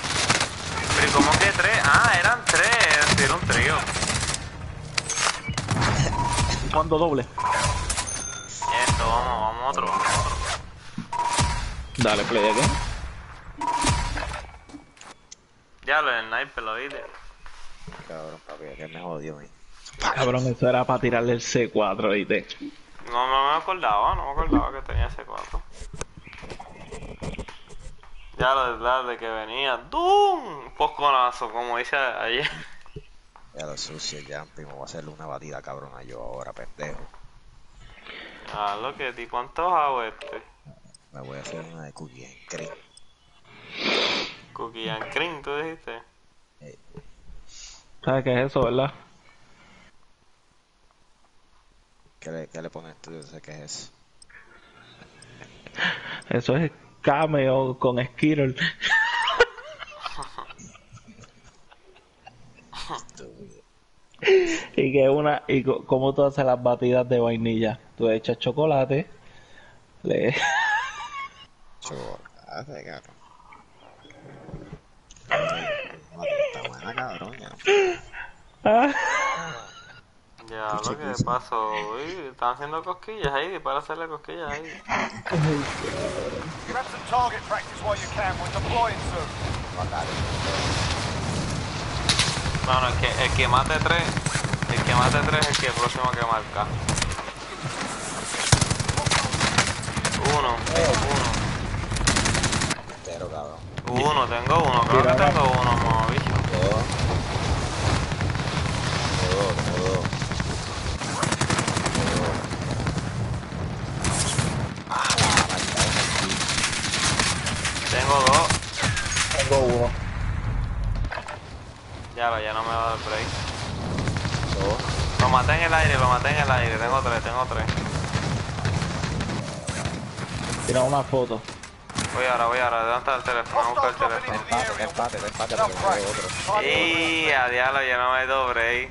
Pero ¿y cómo que tres? Ah, eran tres. Era un trío. Cuando doble. Esto, vamos, vamos otro, vamos otro. Dale, play again. Ya lo del sniper lo viste. Cabrón, papi, que me jodió, mi. Cabrón, eso era para tirarle el C4, ¿viste? No, no me acordaba, no me acordaba que tenía ese cuatro. Ya lo detrás de que venía. ¡Dum! Un posconazo, como dice ayer. Ya lo sucio, ya, primo, voy a hacerle una batida cabrona yo ahora, pendejo. Ah, lo que ti, ¿cuántos hago este? Me voy a hacer una de cookie and cream. Cookie and cream, tú dijiste. ¿Sabes qué es eso, verdad? ¿Qué le, qué le pones tú? Yo sé qué es eso. Eso es cameo con Skittle. y que una y co- como tú haces las batidas de vainilla tú echas chocolate le Chocolate, cabrón. Está buena, cabrón. ya. Ya, lo que pasó, uy, están haciendo cosquillas ahí, para hacerle cosquillas ahí. Grab some target practice while you can. We're deploying soon. No, no, el que, el que mate tres, el que mate tres es el que próximo que marca. Uno, cabrón. uno, uno, tengo uno, creo que tengo uno, mo, bicho. Todo. Todo, todo. Todo. Ah, la maldad es Tengo dos, tengo uno ya, lo- ya no me va a dar break. Lo maté en el aire, lo maté en el aire, tengo tres, tengo tres. tira una foto Voy ahora, voy ahora, ¿dónde está el teléfono? Vamos a buscar el teléfono. Empate, empate, empate, porque me otro. Y a diablo, ya no me doy break.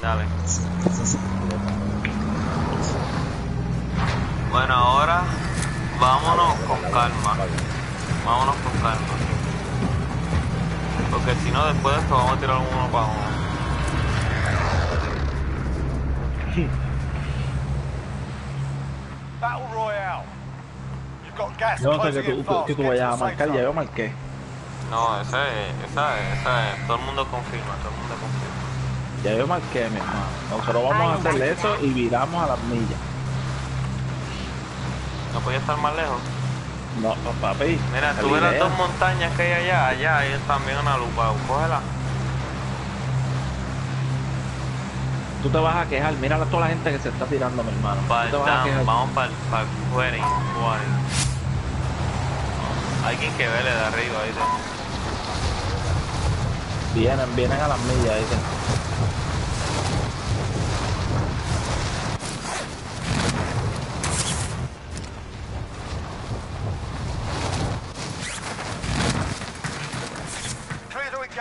Dale. Bueno, ahora vámonos con calma. Vámonos con calma. Porque si no, después de esto vamos a tirar uno para uno. Yo no sé que tú, que tú vayas a marcar ya yo marqué No, esa es, esa es, esa es. Todo el mundo confirma, todo el mundo confirma. ya yo marqué mi hermano nosotros vamos a hacer eso y viramos a las millas No podía estar más lejos. No papi Mira, tú es ves la las dos montañas que hay allá, allá hay también una lupa, cógela. tú te vas a quejar mira a toda la gente que se está tirando mi hermano Para tú te vas a quejar vamos para el wedding, wedding. Alguien que vele de arriba, ¿viste? vienen vienen a las millas ¿viste?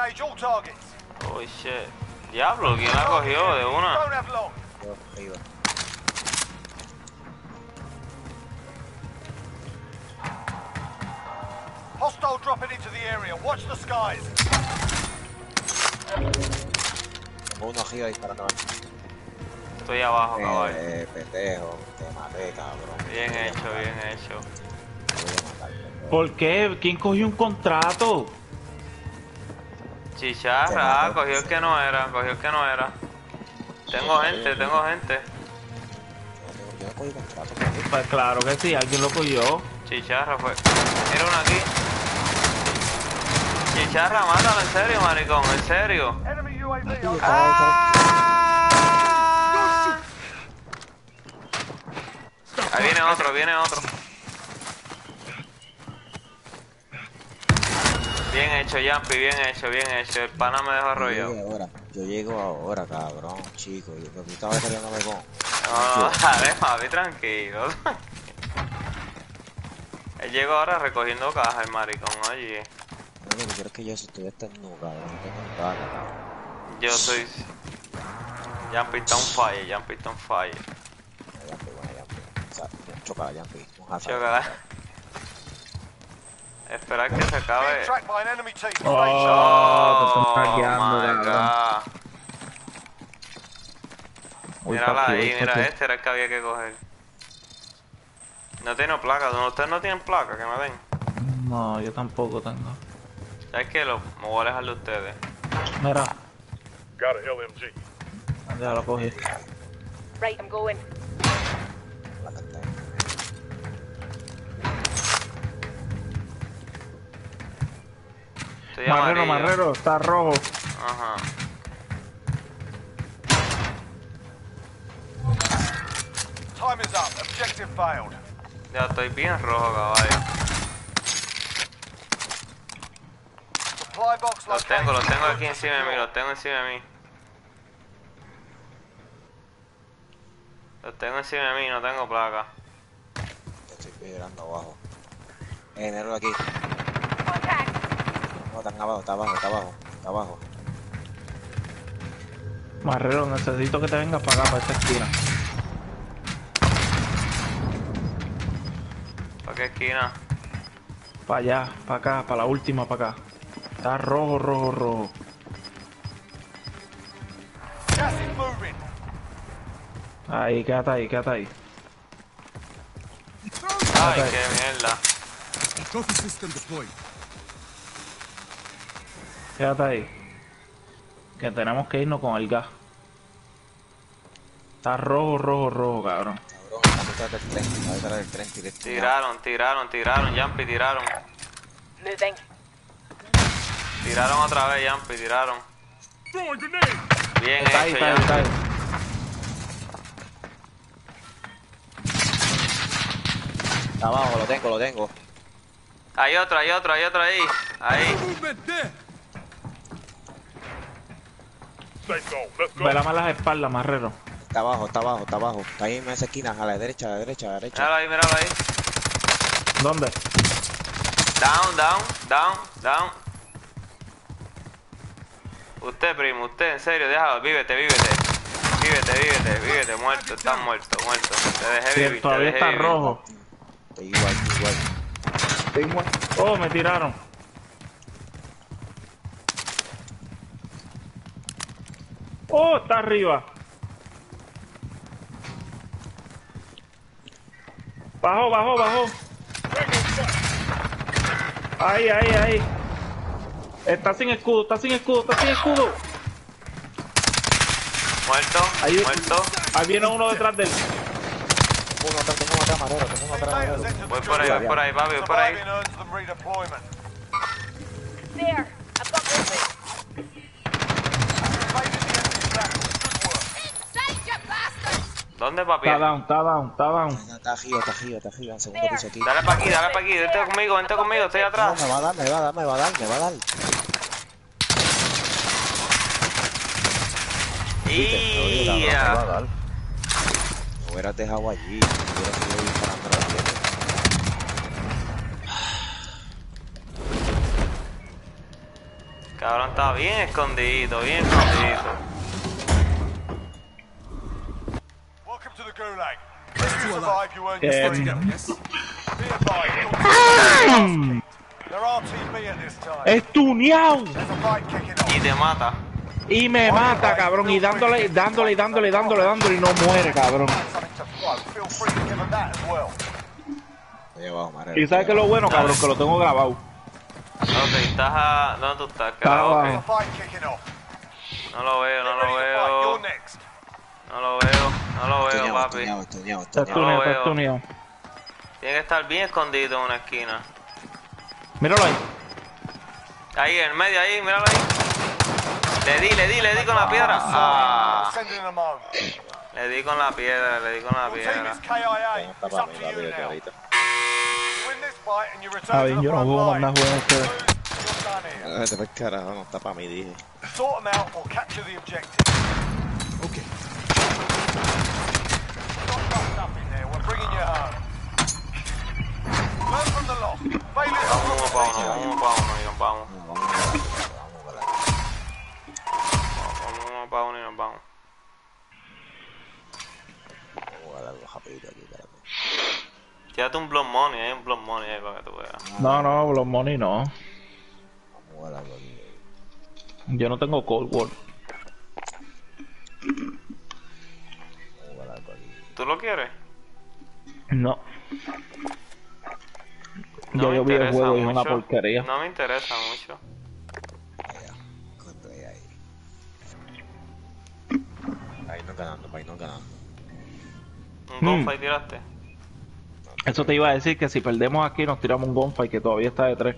Oh shit. Diablo, ¿quién la cogió de una? Hostile dropping into the area. Watch the skies. Tengo uno arriba disparando. Estoy abajo, caballo. Eh, pendejo. Te maté, cabrón. Bien hecho, bien hecho. ¿por qué? ¿quién cogió un contrato? Chicharra, ah, cogió el que no era, cogió el que no era. Tengo gente, tengo gente. Yo no cogí contrato, pues claro que sí alguien lo cogió Chicharra fue. Mira uno aquí. Chicharra, mátalo, en serio, maricón, en serio. On Ahí viene otro, viene otro. Bien hecho, Yampi, bien hecho, bien hecho. El pana me dejó Yo arrollado. llego ahora. Yo llego ahora, cabrón, chico. Yo, que estaba saliéndome con. No, dale, papi, tranquilo. Él llegó ahora recogiendo cajas, el maricón, oye. No, lo que quiero es que yo estoy estornudo, cabrón. No tengo cabrón. Yo soy. Yampi está on fire, Yampi está on fire. Yampi, buena Yampi. O sea, chocala, Yampi. Chocala. Esperar que se acabe. Oh. te están Oh my god. Uy, Mírala papi, ahí, uy, mira, papi. este era el que había que coger. No tiene placa, ustedes no tienen placa, que me den. no yo tampoco tengo ¿Sabes qué? Lo, me voy a alejar de ustedes. mira Got a LMG. ya lo cogí Right, I'm going. Estoy marrero amarillo. marrero está rojo Ajá. Time is up. Objective failed. Ya estoy bien rojo, caballo. Supply box Los tengo, los tengo aquí encima de mí, los tengo encima de mí. Los tengo encima de mí, no tengo placa. Estoy esperando abajo. Eh, aquí. Contact. Están abajo, está abajo, está abajo, está abajo. Marrero, necesito que te vengas para acá, para esta esquina. ¿Para qué esquina? Para allá, para acá, para la última, para acá. Está rojo, rojo, rojo. Ahí, quédate ahí, quédate ahí. Ay, qué mierda. Quédate ahí. Que tenemos que irnos con el gas. Está rojo, rojo, rojo, cabrón. Cabrón, está detrás del tren, está detrás del tren, tiré esto. Tiraron, tiraron, tiraron, Jumpy, tiraron. Moving. Tiraron otra vez, Jumpy, tiraron. Bien Está ahí, hecho, está ahí, está ahí. Está abajo, lo tengo, lo tengo. Hay otro, hay otro, hay otro ahí. Ahí. There. Velame las espaldas, marrero. Está abajo, está abajo, está abajo. Está ahí en esa esquina, a la derecha, a la derecha, a la derecha. Míralo ahí, míralo ahí. ¿Dónde? Down, down, down, down. Usted, primo, usted, en serio, déjalo, vívete, vívete. Vívete, vívete, vívete, muerto, estás muerto, muerto. Te dejé Sí, vivir, te todavía dejé está vivir. rojo. Estoy igual, estoy igual. Oh, me tiraron. Oh, está arriba. Bajo, bajo, bajo. Ahí, ahí, ahí. Está sin escudo, está sin escudo, está sin escudo. Muerto, Ahí- muerto. Ahí viene uno detrás de él. Tengo uno atrás, tengo uno atrás, marero, tengo uno atrás, Invaders marero. entered Voy por ahí, voy por ahí, papi, voy por ahí. There. I've got ¿Dónde, papi? Está down, está down, está down. Está- Está arriba, está arriba, está arriba, en segundo piso aquí. Dale pa' aquí, dale pa' aquí, vente conmigo, vente conmigo, estoy No, atrás. me va a dar, me va a dar, me va a dar, me va a dar. Y Me va a ya. dar. Me hubieras dejado allí, hubiera seguido disparando la gente. Cabrón, estaba bien escondidito, bien escondidito. To the gulag. If you survive, you earn your freedom. Yes. Be advised. They're RTB at this time. ¡Estuneado! There's a fight kicking off. Y te mata. Y me mata, cabrón. Y dándole, dándole, dándole, dándole, dándole y no muere, cabrón. Y sabes que lo bueno, cabrón, que lo tengo grabado. Ok, estás a... ¿Dónde tú estás? No lo veo, no lo veo. No lo veo, no lo veo, papi. Está estuneado. No lo estuneado, está veo. estuneado. Tiene que estar bien escondido en una esquina. Míralo ahí. Ahí, en el medio, ahí, míralo ahí. Le di, le di, le di con la piedra. Ah, home. le di con la piedra, le di con la piedra. Está bien, yo no line. más nada juegos ustedes. Vete para el carajo, no está para mí, dije. Sort them out or capture the objective. Okay. Not fucked up in there. We're bringing you home. Learn from the loss. Failure Vamos vamos vamos. Vamos, vamos, vamos, vamos, Vamos uno para uno y nos vamos. vamos a darlo rapidito aquí, espérate. Tírate un blood money, hay un blood money ahí para que tú veas. No, no, los money no. Vamos a darlo aquí. Yo no tengo Cold War. Vamos a darlo aquí. ¿Tú lo quieres? No. No ya me yo vi el interesa juego y es una mucho. porquería. No me interesa mucho. Ahí. Ahí no ganando, ahí no ganando. ¿Un Hmm. gunfight tiraste? Eso te iba a decir que si perdemos aquí nos tiramos un gunfight que todavía está de tres.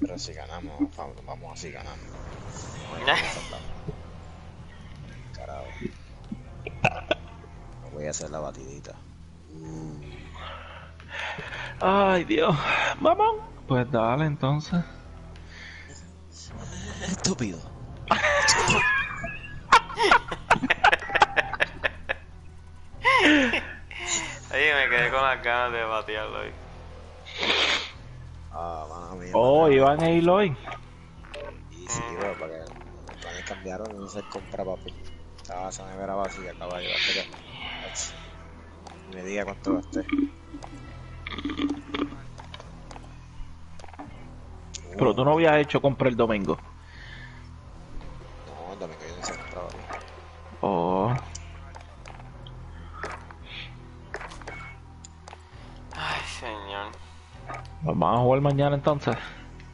Pero si ganamos, vamos, vamos así ganando. No voy a hacer la batidita. Mm. Ay, Dios. Mamón. Pues dale entonces. Estúpido. Oye, me quedé con las ganas de batearlo hoy. Ah, mía. Oh, iban a ir hoy. Y sí, bueno, para que, para que cambiaron, no se compra papel. Estaba esa nevera vacía, caballo. hasta que-. Me diga cuánto gasté. Pero tú no habías hecho compra el domingo. No, domingo yo no se compraba, papi. Oh. Ay, señor. Pues vamos a jugar mañana entonces.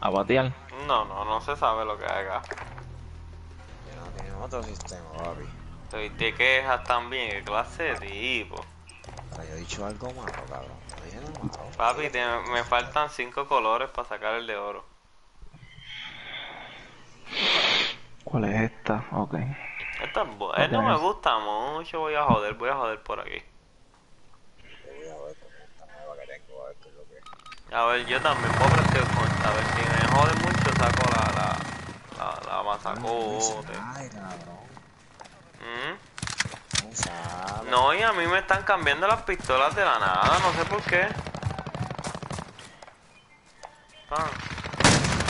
A batear. No, no, no se sabe lo que haga. Yo no tenía otro sistema, papi. Y te quejas también, qué clase de tipo. Pero yo he dicho algo malo, cabrón. No dije nada malo. Papi, te- me faltan cinco colores para sacar el de oro. ¿Cuál es esta? Ok. Esta es eh, no me gusta mucho, voy a joder, voy a joder por aquí. A ver con esta nueva que tengo, a ver qué es lo que. A ver, yo también puedo practicar con esta, a ver si me jode mucho saco la, la, la, la masacote. ¿Mm? No y a mí me están cambiando las pistolas de la nada, no sé por qué. Ah.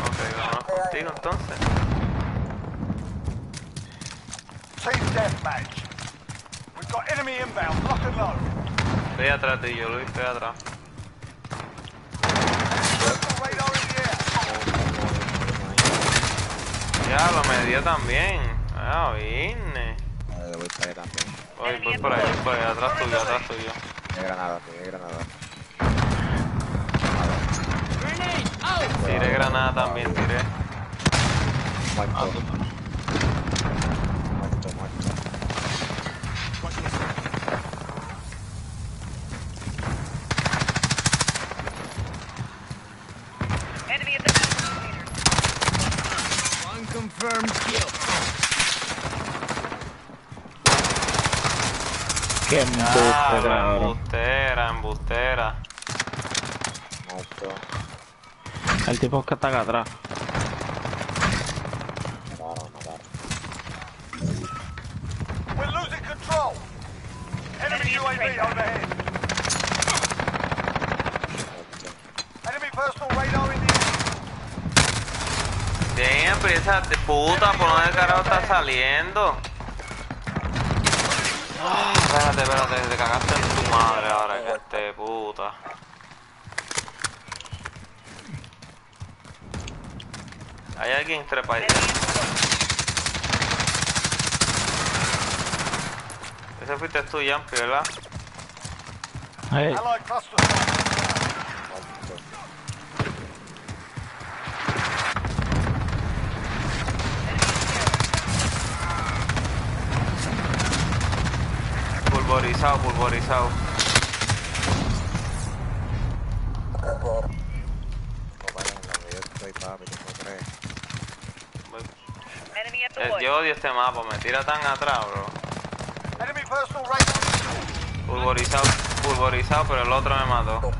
Ok, vámonos contigo entonces. Team deathmatch. We've got enemy inbound. Lock and load. Estoy atrás de yo, Luis, estoy atrás. Ya, lo me dio también. Ah, vine. Vale, voy para allá también. Voy, voy por ahí, voy por ahí, atrás tuyo, atrás tuyo. De granada, de granada. Tiré granada también, tiré. Muerto. Muerto, muerto. Enemy at the medical container. Unconfirmed kill. Qué embuste, Ah, cabrón. embustera, embustera. Muerto. El tipo que está acá atrás. Mataron, mataron. We're losing control. Enemy UAV overhead. Muerto. Enemy personal radar in the air. Bien, pero esa de puta, ¿por dónde carajo está saliendo? Ah, espérate, espérate, te cagaste en tu madre ahora que este puta. Hay alguien trepa ahí. Ese fuiste tú, Yampi, ¿verdad? Hey. Pulverizado, pulverizado. Tengo para en donde yo estoy, papi. Tengo tres. Enemy at the Eh, wood. Yo odio este mapa, me tira tan atrás, bro. Pulverizado, pulverizado, pero el otro me mató.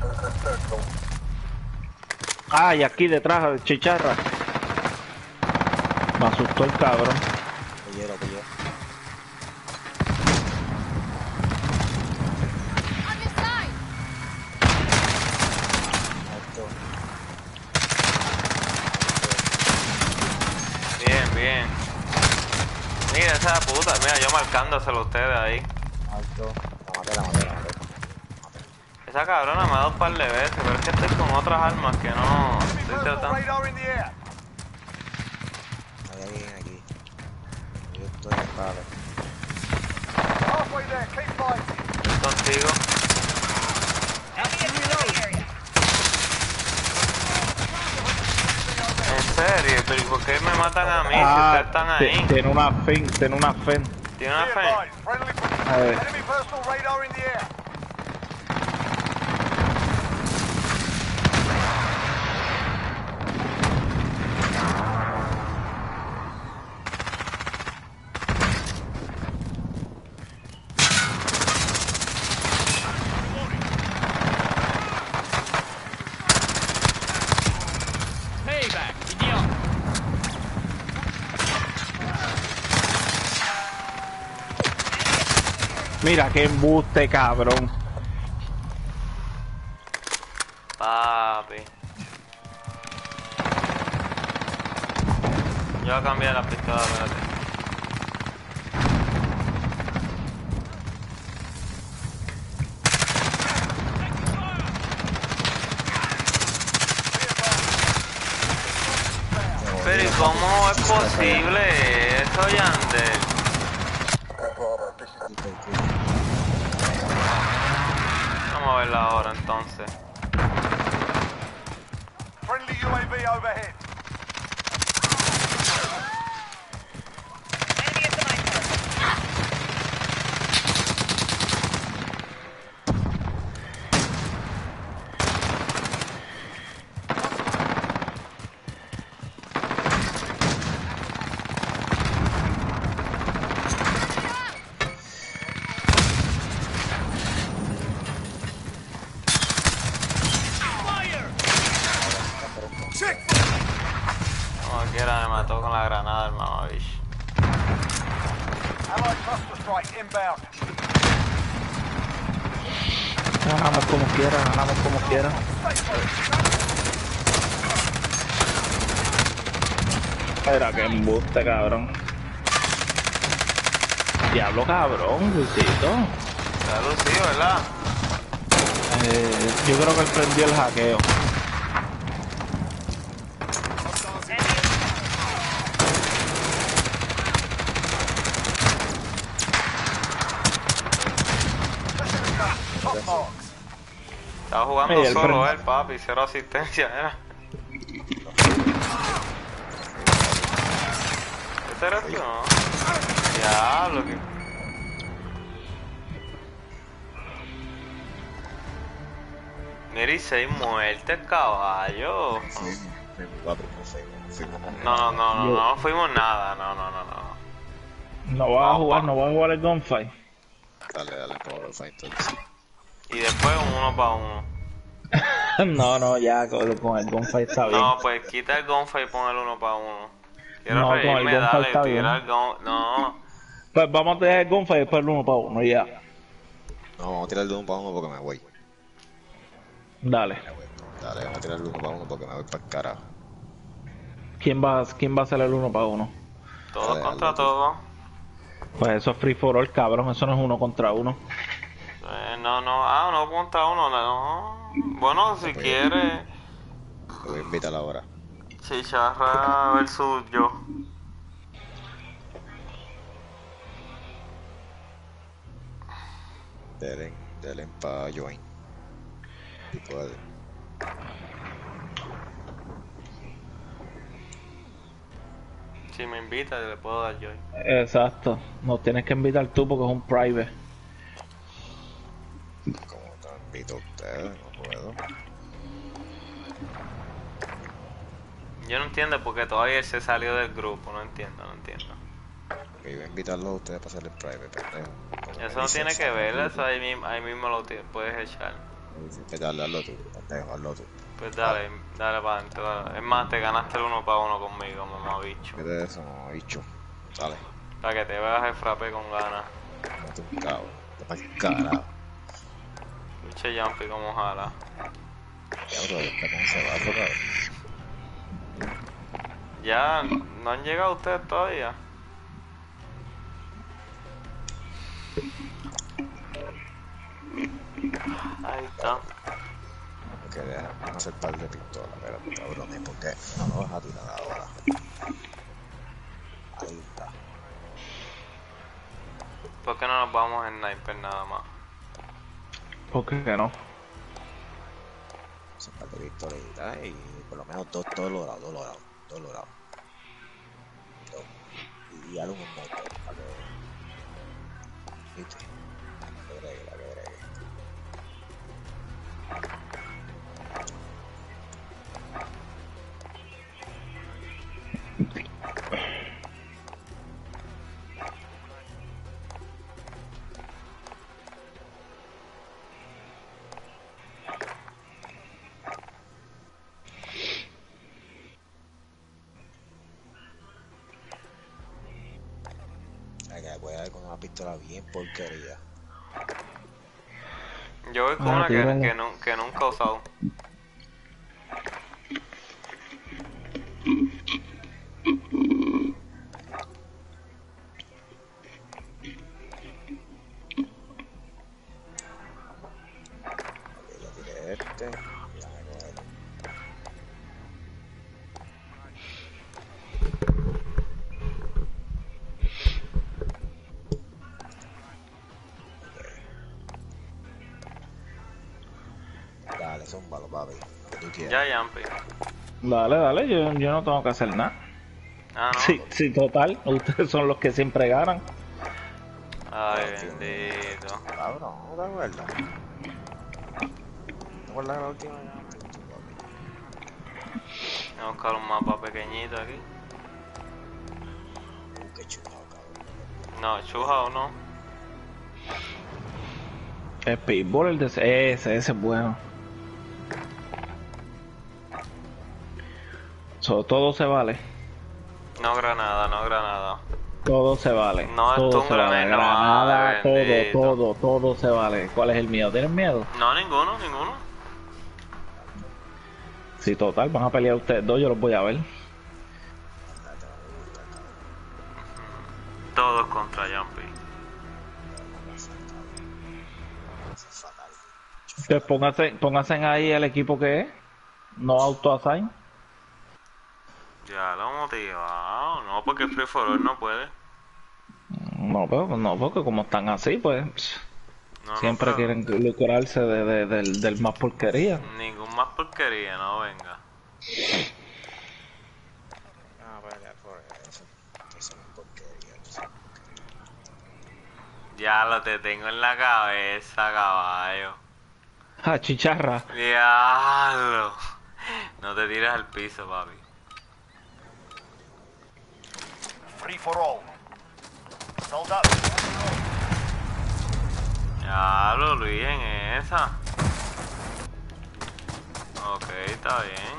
Ah, y aquí detrás, chicharra. Me asustó el cabrón. Pillé, lo pillé. On this side. Muerto. Bien, bien. Mira esa puta, mira yo marcándoselo a ustedes ahí. Muerto. La maté, la maté, la maté. Esa cabrona me ha dado un par de veces, pero es que estoy con otras armas que no estoy tratando. Hay alguien aquí. Yo estoy en palo. Halfway there. Keep fighting. Estoy contigo. Enemy at the area. En serio, pero ¿y por qué me matan a mí si Ah, ustedes están ahí? tiene una fin, tiene una fin. ¿Tiene una. Friendly. A ver. Mira, qué embuste, cabrón. Papi. Yo voy a cambiar la pistola, espérate. Pero ¿y cómo es posible eso, Yandel? Vamos a verla ahora entonces. Friendly UAV overhead. Enemy at the mine site. Como quiera me mató con la granada el mamabicho. Allied cluster strike inbound. Ganamos como quiera, ganamos como quiera. Espera, embuste, cabrón. Diablo, cabrón, Luisito. Está lucido, ¿verdad? Eh, yo creo que él prendió el hackeo. Estaba jugando Ey, solo él, papi, cero asistencia, era. ¿Este eres tú, no? Diablo, que... Mira, y seis muertes, caballo. Sí, cuatro, no no No, no, no, fuimos nada, no, no, no, no. No vas a jugar, no vas a jugar el gunfight. Dale, dale, Power Fight entonces. Y después un uno para uno. no, no, ya con, con el gunfight está bien. No, pues quita el gunfight y pon el uno para uno. Quiero No, con el reírme, gunfight dale, está tira bien. el. No, Pues vamos a tener el gunfight y después el uno para uno, ya. No, vamos a tirar de uno para uno porque me voy. Dale. Dale, vamos a tirar de uno para uno porque me voy para el carajo. ¿Quién va, ¿Quién va a ser el uno para uno? todos Dale, contra dale. todos. Pues eso es free for all, cabrón. Eso no es uno contra uno. Eh, no, no, ah, uno contra uno, no. Bueno, si Pues- quiere, Te voy a invitar ahora. Chicharra versus yo. Delen, delen para join. Y puede. Si me invita, le puedo dar yo. Exacto. Nos tienes que invitar tú porque es un private. Como te invito a ustedes, no puedo. Yo no entiendo por qué todavía él se salió del grupo, no entiendo, no entiendo. Que iba a invitarlo a ustedes para hacer el private, pendejo. Eso no tiene que ver, eso ahí mismo, ahí mismo lo puedes echar. que dale, hazlo tú, pendejo, hazlo tú. Pues dale, dale para adentro. dale. Es más, te ganaste el uno para uno conmigo, mamá bicho. ¿Qué te eso, no, bicho? Dale, Para que te veas el frappe con ganas. no te cabrón. Te el carajo. Pinche Jumpy como jala. Cabrón, está con ese cabrón. Ya, ¿no han llegado ustedes todavía? Ahí está. Que dejan hacer par de pistolas, pero cabrones, ¿por qué no lo vas a tirar ahora? Ahí está. ¿Por qué no nos vamos en sniper nada más? ¿Por qué no? Hacer par de pistolitas y por lo menos dos, dos logrados, dos logrados, dos logrados. Dos. Y, y algo en moto, bien porquería. Yo voy con Ah, una que, que, que nunca he usado. Dale, dale, yo, yo no tengo que hacer nada. Ah, no. Sí, sí, total. Ustedes son los que siempre ganan. Ay, bendito. Cabrón, ¿no te acuerdas? ¿Te acuerdas de la última papi? Voy a buscar un mapa pequeñito aquí. Uh, qué chulado, cabrón. No, chuja o no. El Pitbull, el de ese ese es bueno. So, todo se vale. No granada, no granada. Todo se vale. No, todo un se vale. Granada, todo, todo, todo se vale. ¿Cuál es el miedo? ¿Tienes miedo? No, ninguno, ninguno. Sí, total, van a pelear ustedes dos, yo los voy a ver. Todos contra Jumpy. Es. Entonces pónganse, pónganse ahí el equipo que es. No auto-assign. Motivado. No, porque Free for All no puede. No, pero no, porque como están así, pues No, no, siempre pero quieren lucrarse de, de- del, del más porquería. Ningún más porquería, no venga. Ah, vale, por eso. Eso es porquería. eso es Ya lo te tengo en la cabeza, caballo. Ah, chicharra. Diablo. No te tires al piso, papi. Free for all. Sold up. Diablo, Luis, en esa. Ok, está bien.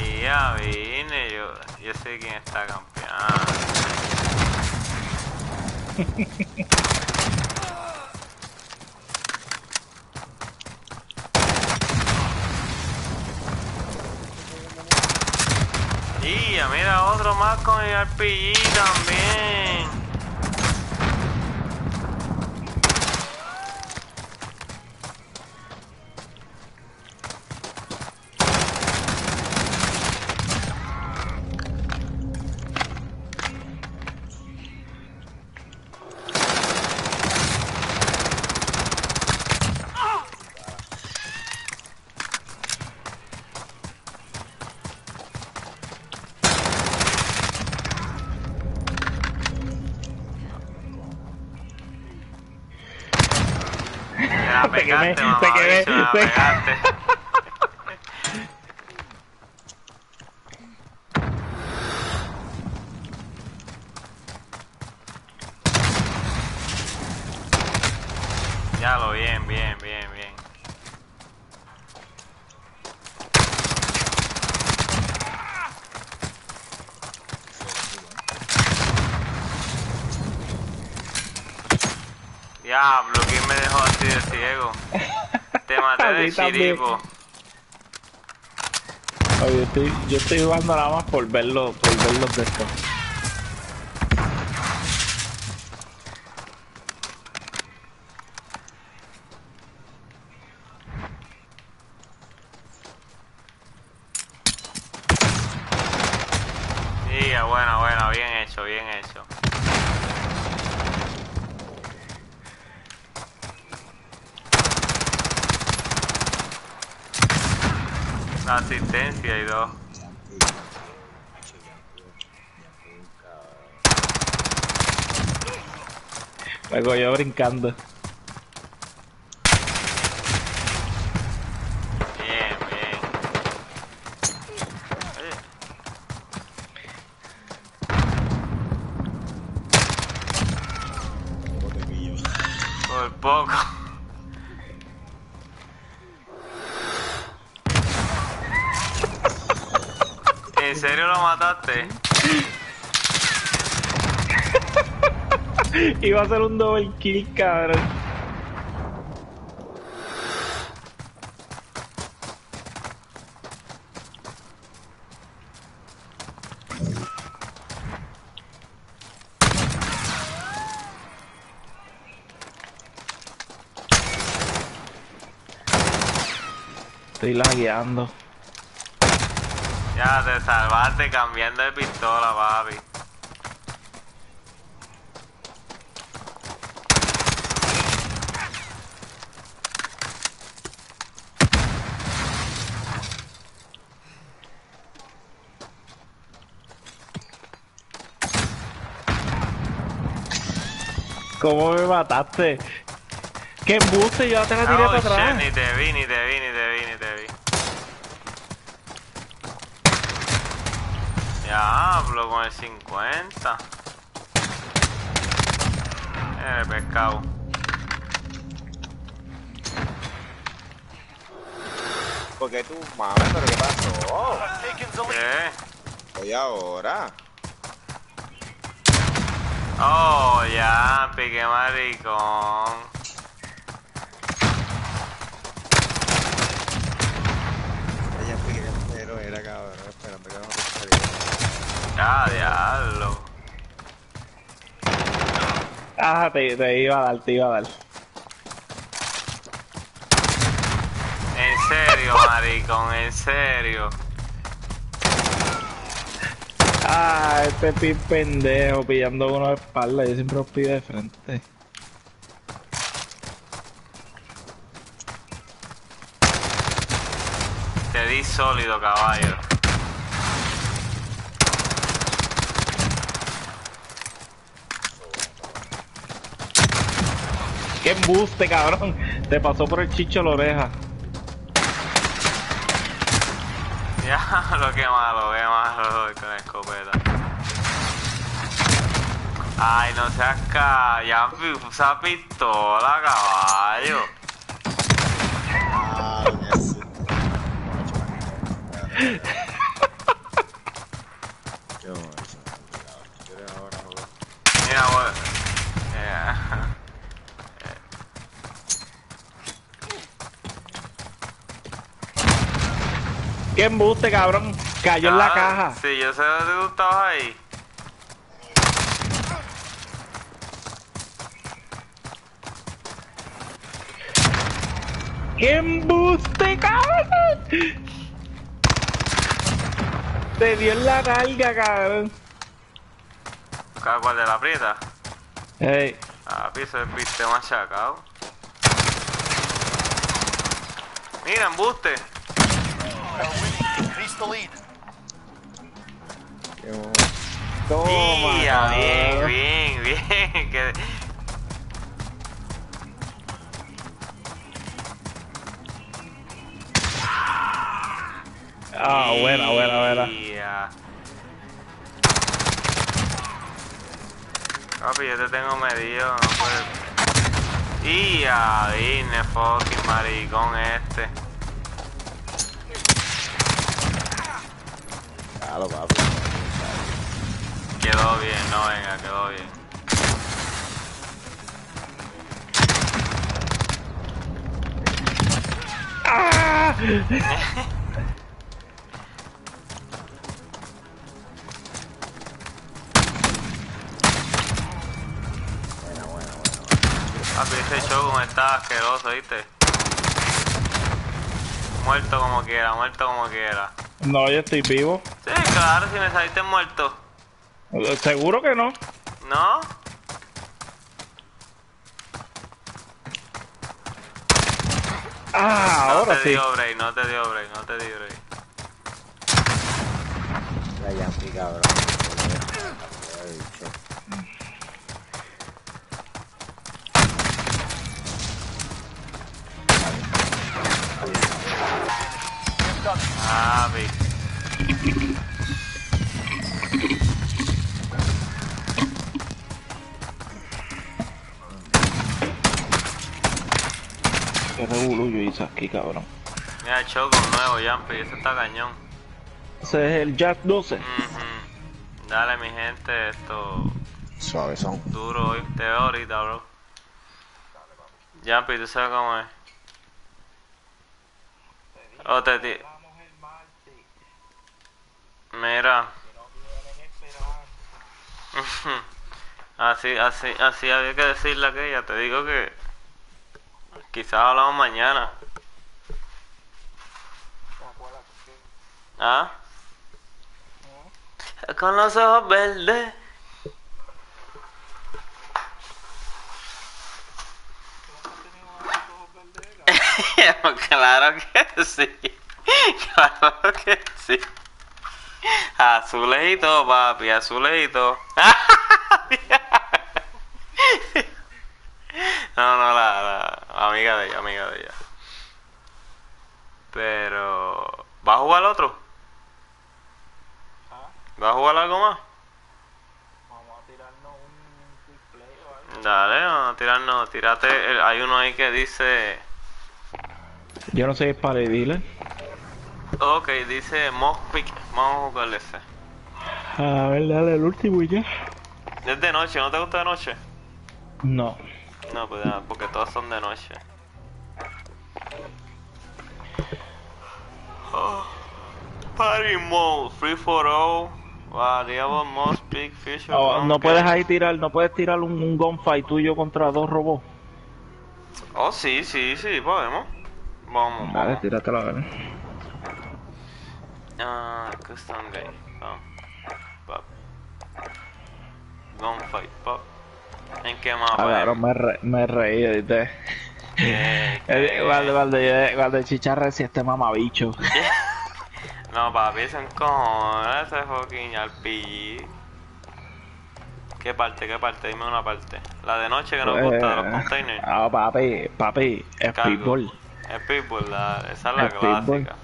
Y ya vine, yo, yo sé quién está campeando. Y mira otro más con el RPG también. También. Oye, yo estoy, yo estoy jugando nada más por verlo, por verlos de esto. Sí, bueno, bueno, bien hecho, bien hecho. La asistencia y dos. Luego yo brincando. Bien, bien. Por poco. ¿En serio lo mataste? Iba a ser un double kill, cabrón. Estoy lagueando. Ya te salvaste cambiando de pistola, papi. ¿Cómo me mataste? ¡Qué embuste! Yo te la tiré Oh, para shit, atrás. ni te vi, ni te vi, ni te vi, ni te vi. Diablo, con el 50. Eh, pescado. Porque tú, mames, pero ¿qué pasó? Lead. ¿Qué? Hoy ahora. Oh, ya, piqué maricón. Ella pero era cabrón, esperando que nosotros saliéramos. Ya, diablo. Ah, te, te iba a dar, te iba a dar. En serio, maricón, en serio. Ah, este pin pendejo pillando uno de espalda. Yo siempre los pillo de frente. Te di sólido, caballo. ¡Qué embuste, cabrón! Te pasó por el chicho la oreja. Ya, lo que malo, qué malo con la escopeta. Ay, no seas ca... Ya usa pistola, caballo que sí. Qué bueno eso. ¿Quieres ahora jugar? Mira, voy... Yeah. ¡Qué embuste, cabrón! Cayó en la Ah, caja. Sí, yo sé dónde tú estabas ahí. ¡Qué embuste, cabrón! Te dio en la carga, cabrón. ¿Cuál cuál de la prieta? Ey, Ah, piso el viste machacado. Mira, embuste. Toma, Ia, bien, bien, bien. que- Ah, buena, buena, buena. Papi, yo te tengo medido, no puedes. Ia, vine, fucking maricón este. Quedó bien, no venga, quedó bien. Buena. Papi, show como está asqueroso, ¿viste? Muerto como quiera, muerto como quiera. No, yo estoy vivo. Sí, claro, si me saliste muerto. Seguro que no. ¿No? Ah, No ahora te sí. dio break, no te dio break, no te dio break. La cabrón. Joder, bicho. Ah, vi. Qué revolú yo hice aquí, cabrón. Mira el choco nuevo, Jumpy, ese está cañón. Ese es el Jack 12. Ujú. Dale, mi gente, esto Suave son. duro hoy. Te veo ahorita, bro. Jumpy, tú sabes cómo es. O te ti- Mira. Así, así, así había que decirle aquella. Te digo que quizás hablamos mañana. ¿Ah? Con los ojos verdes. claro que sí. Claro que sí. Azulejito, papi, azulejito. No, no, la, la amiga de ella, amiga de ella. Pero... ¿Va a jugar otro? Ah. ¿Va a jugar algo más? Vamos a tirarnos un play o algo. Dale, vamos a tirarnos. Tírate. El, hay uno ahí que dice. Yo no soy para el dealer ok, dice Mock Pick, vamos a jugar ese. A ver, dale el último y ya. Es de noche, ¿no te gusta de noche? No. No, pues ya, porque todos son de noche. Oh. Party mode, free for all, variable most big feature. Oh, no puedes ahí tirar, no puedes tirar un, un gunfight tuyo contra dos robots. Oh, sí, sí, sí, podemos. Vamos, Vale, tíratelo a ver. Ah, custom game. Vamos. Pop. Gunfight, pop. ¿En qué A mapa? ver, es? me, re, me reí, ¿viste? ¿Qué- Eh, Cuando, cuando, yo- cuando chicharre si este mamabicho. No, papi, ese encojones, ese fucking RPG. ¿Qué parte, qué parte? Dime una parte. La de noche que nos gusta, de los containers. Ah, papi, papi, es pitbull. Es la, esa es la Es clásica.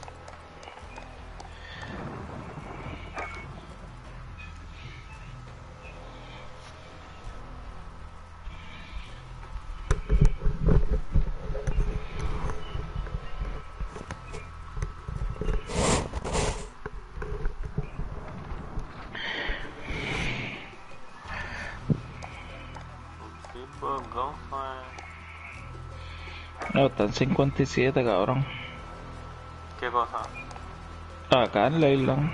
Gunfire. No, está en 57, cabrón. ¿Qué cosa? Acá en Leyland.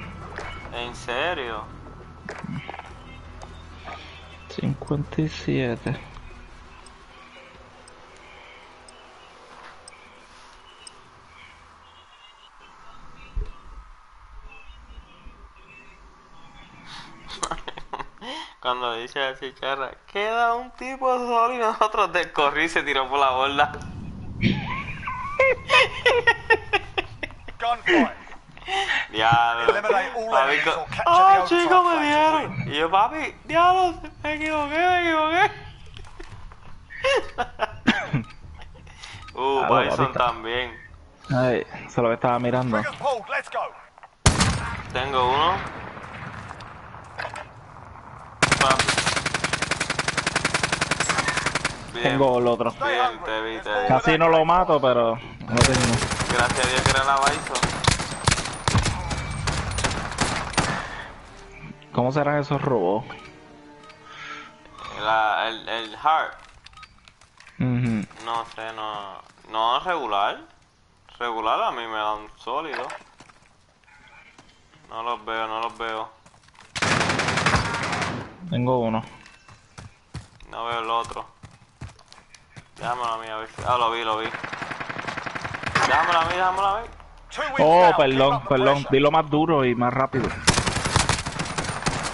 ¿En serio? 57. Cuando dice a chicharra, queda un tipo solo y nosotros de corrí y se tiró por la borda. Diablo. Papi, ¡Ah, the overtime chico, me dieron! Y yo, papi, diablo, me equivoqué, me equivoqué. uh, Claro, Bison papita. también. Ay, eso es lo que estaba mirando. Tengo uno. Bien, Tengo el otro. bien, te vi, te vi. Casi no lo mato, pero no tengo. Gracias a Dios que era la Bison. ¿Cómo serán esos robots? La, el, el Heart. Ujú. No sé, no. No, regular. Regular a mí me dan sólido. No los veo, no los veo. Tengo uno. No veo el otro. Déjamelo a mí a ver si. Ah, lo vi, lo vi. Déjamelo a mí, déjamelo a mí. Oh, perdón, perdón. Dilo más duro y más rápido.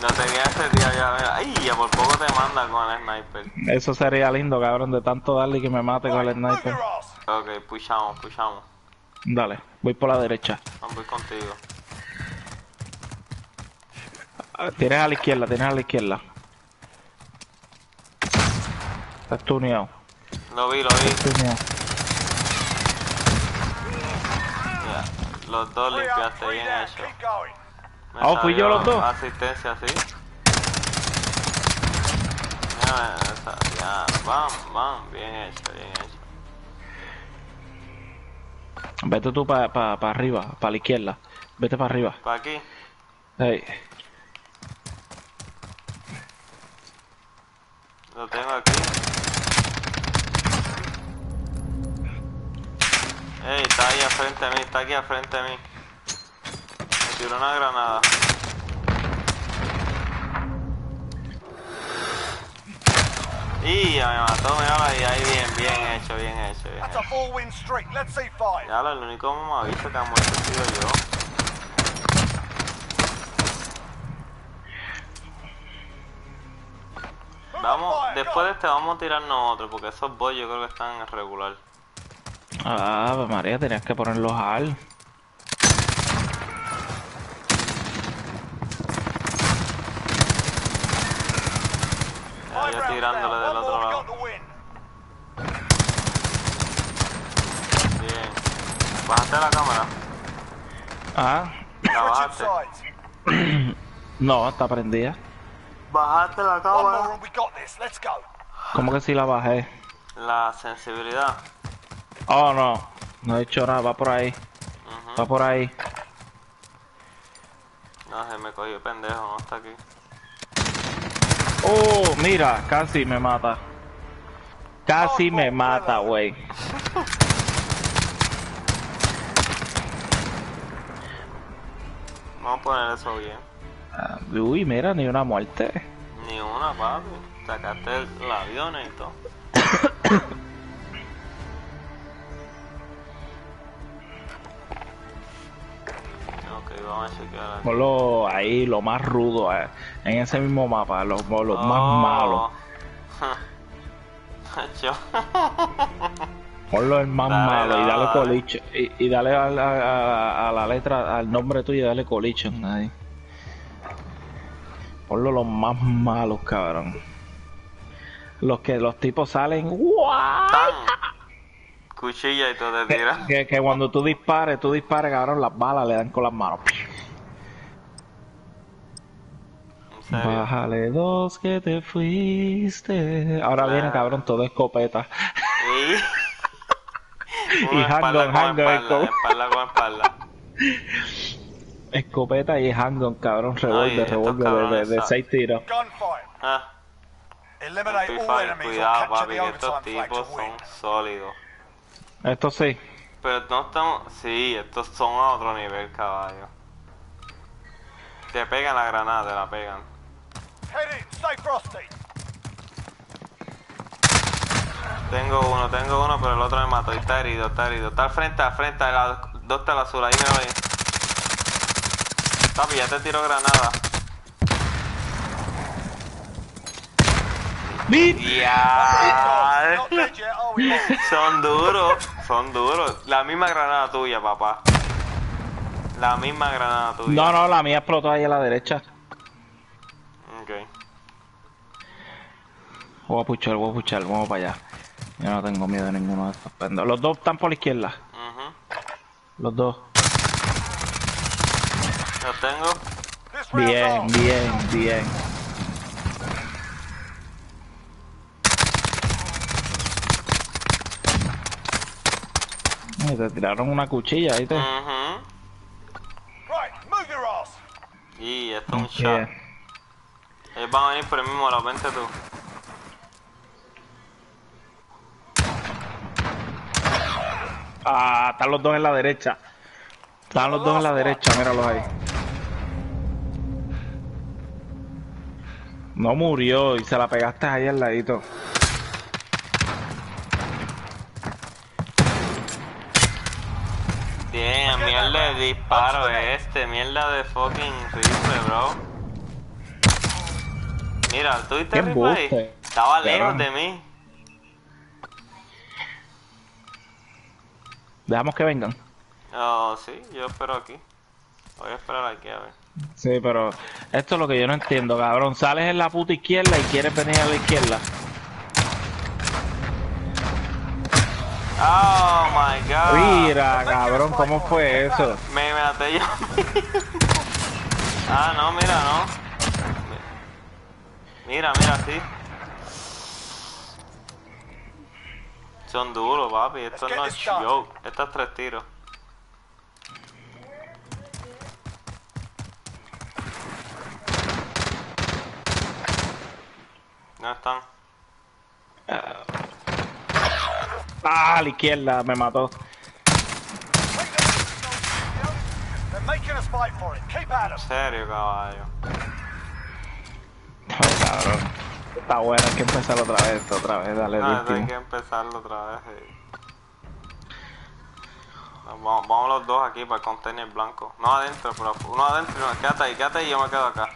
No tenía ese día ya. mira. Ay, ya por poco te manda con el sniper. Eso sería lindo, cabrón, de tanto darle que me mate con el sniper. Ok, pushamos, pushamos. Dale, voy por la derecha. Voy contigo. Ah, Tienes a la izquierda, tienes a la izquierda. Estás tuneado. Lo vi, lo vi. tuneado. Ya. Los dos limpiaste bien hecho. Me Oh, ¿fui yo los dos? Asistencia, sí. Ya, ya, Van, van, bien hecho, bien hecho. Vete tú para pa, pa arriba, para la izquierda. Vete para arriba. ¿Para aquí? Lo tengo aquí. Ey, está ahí al frente de mí, está aquí al frente de mí. Me tiró una granada. Y ya me mató, mira ahí, ahí bien, bien hecho, bien hecho, bien hecho. Ya lo, el único mamabicho que ha muerto he sido yo. Vamos, después de este vamos a tirarnos otro, porque esos boys yo creo que están en regular. Ah, Ave María, tenías que ponerlos al. Ya, yo tirándole del otro lado. Bien. ¿Bajaste la cámara? Ah, La bajaste. No, está prendida. Bajaste la cámara. ¿Cómo que si la bajé? La sensibilidad. Oh, no. No he hecho nada, va por ahí. Va por ahí. No, se me cogió pendejo, no está aquí. Oh, mira, casi me mata. Casi me mata, güey. Vamos a poner eso bien. Ah, Uy, mira, ni una muerte. Ni una, papi. Sacaste el, avión y todo. ok, vamos a chequear aquí. Ponlo ahí, lo más rudo, eh, en ese mismo mapa, los, los más Oh. malos. Ponlo el más Dale, malo y dale, coliche. Y, y dale a, la- a- a la letra, al nombre tuyo y dale collision ahí. Ponlo los más malos, cabrón. Los que los tipos salen. ¡guau! ¡Tan! Cuchilla y todo te tira. Que, que cuando tú dispares, tú dispares, cabrón, las balas le dan con las manos. Bájale dos que te fuiste. Ahora viene, Claro. cabrón, todo escopeta. Y. Y handgun, handgun, espalda, espalda con espalda. Escopeta y handgun, cabrón, revólver, estos revólver de, de, seis tiros. Ah, cuidado, papi, que estos tipos son sólidos. Esto sí. Pero no estamos. Sí, estos son a otro nivel, caballo. Te pegan la granada, te la pegan. Tengo uno, tengo uno, pero el otro me mató. Y está herido, está herido. Está al frente, al frente, dos está el azul, ahí me voy. Papi, ya te tiro granada. Ya. Son duros, son duros. La misma granada tuya, papá. La misma granada tuya. No, no, la mía explotó ahí a la derecha. Ok. Voy a puchar, voy a puchar, vamos para allá. Yo no tengo miedo de ninguno de estos pendejos. Los dos están por la izquierda. Los dos. Lo tengo. Bien, bien, bien. Te tiraron una cuchilla, ¿viste? Your ass. Y esto es un shot. Ellos van a venir por el mismo lado, vente tú. Ah, están los dos en la derecha. Están los dos en la derecha, míralos ahí. No murió y se la pegaste ahí al ladito. Bien, mierda de disparo este, mierda de fucking rifle, bro. Mira, ¿tú viste Qué el rifle ahí? Estaba lejos de mí. Dejamos que vengan. Oh, sí, yo espero aquí. Voy a esperar aquí a ver. Sí, pero esto es lo que yo no entiendo, cabrón. Sales en la puta izquierda y quieres venir a la izquierda. Oh my god. Mira, cabrón, ¿cómo fue eso? Me maté yo. ah, no, mira, no. Mira, mira, sí. Son duros, papi. Esto no es joke. Estos tres tiros. No están. Ah, a la izquierda, me mató. En serio, caballo. Ay, cabrón. Está bueno, hay que empezar otra vez, otra vez, dale Ah, esto hay que empezarlo otra vez. sí. No, Vamos, vamos los dos aquí para el container blanco. No adentro, pero uno adentro. Quédate ahí, quédate ahí y yo me quedo acá.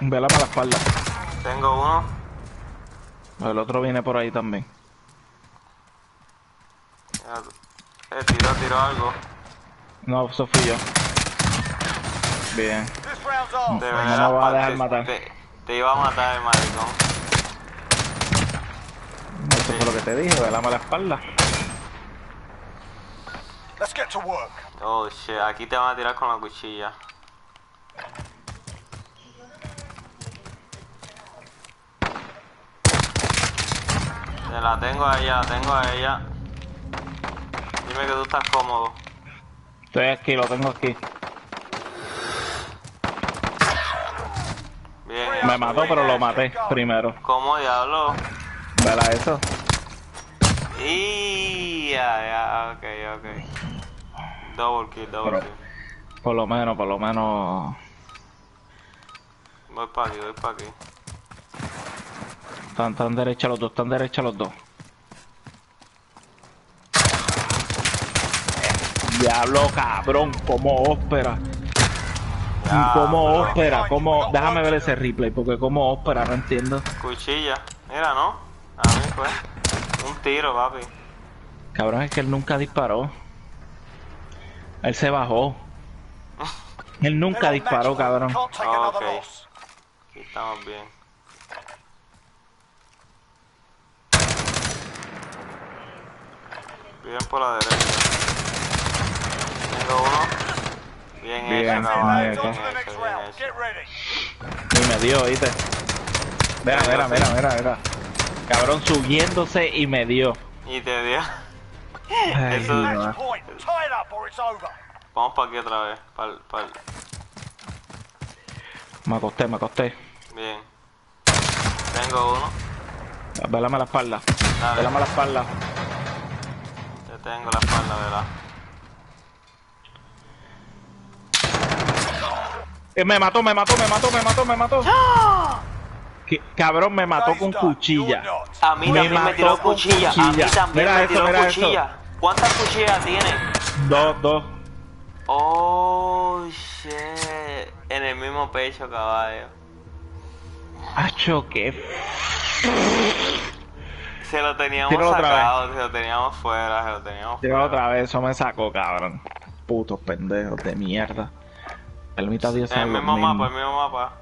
Vela para la espalda. Tengo uno. El otro viene por ahí también. Eh, tiró, tiró algo. No, eso fui yo. Bien. On. De No me va a dejar te- matar. Te, te iba a matar el maricón. Eso fue lo que te dije, velame la espalda. Let's get to work. Oh shit, aquí te van a tirar con la cuchilla. La tengo a ella, la tengo a ella. Dime que tú estás cómodo. Estoy aquí, lo tengo aquí. Bien. Me mató, pero lo maté primero. ¿Cómo diablo? ¿Verdad eso? Y ya, ya, ok, ok. Double kill, double Pero- kill. Por lo menos, por lo menos. Voy para aquí, voy para aquí. Están, están derecha los dos, están derecha los dos. Diablo cabrón, como ópera. Ya, como ópera, como. Déjame ver ese replay, porque como ópera, no entiendo. Cuchilla. Mira, ¿no? A mí fue. Un tiro, papi. Cabrón, es que él nunca disparó. Él se bajó. Él nunca disparó, cabrón. Can't take another Ok. loss. Aquí estamos bien. Bien por la derecha. Tengo uno. Bien, Bien, hecho, caballo. bien hecho. Y me dio, ¿viste? Mira, mira, mira, mira, mira. Cabrón subiéndose y me dio. Y te dio. Ay, Eso- ma. Match point. Tie it up or it's over. Vamos para aquí otra vez. Pa'l- pa'l- Me acosté, me acosté. Bien. Tengo uno. Velame la espalda. Velame la espalda. Tengo la espalda, ¿verdad? Eh, me mató, me mató, me mató, me mató, me mató. Que- cabrón, me mató con cuchilla. A mí Me también me tiró con cuchilla. A mí cuchilla. también Mira me tiró mira cuchilla. ¿Cuántas cuchillas tiene? Dos, dos. Oh, shit. En el mismo pecho, caballo. Hacho, qué Se lo teníamos Tíralo sacado, se lo teníamos fuera, se lo teníamos Tira fuera. otra vez, eso me sacó, cabrón. Putos pendejos de mierda. Permita Dios El sean los mismo mapa, el mismo mapa.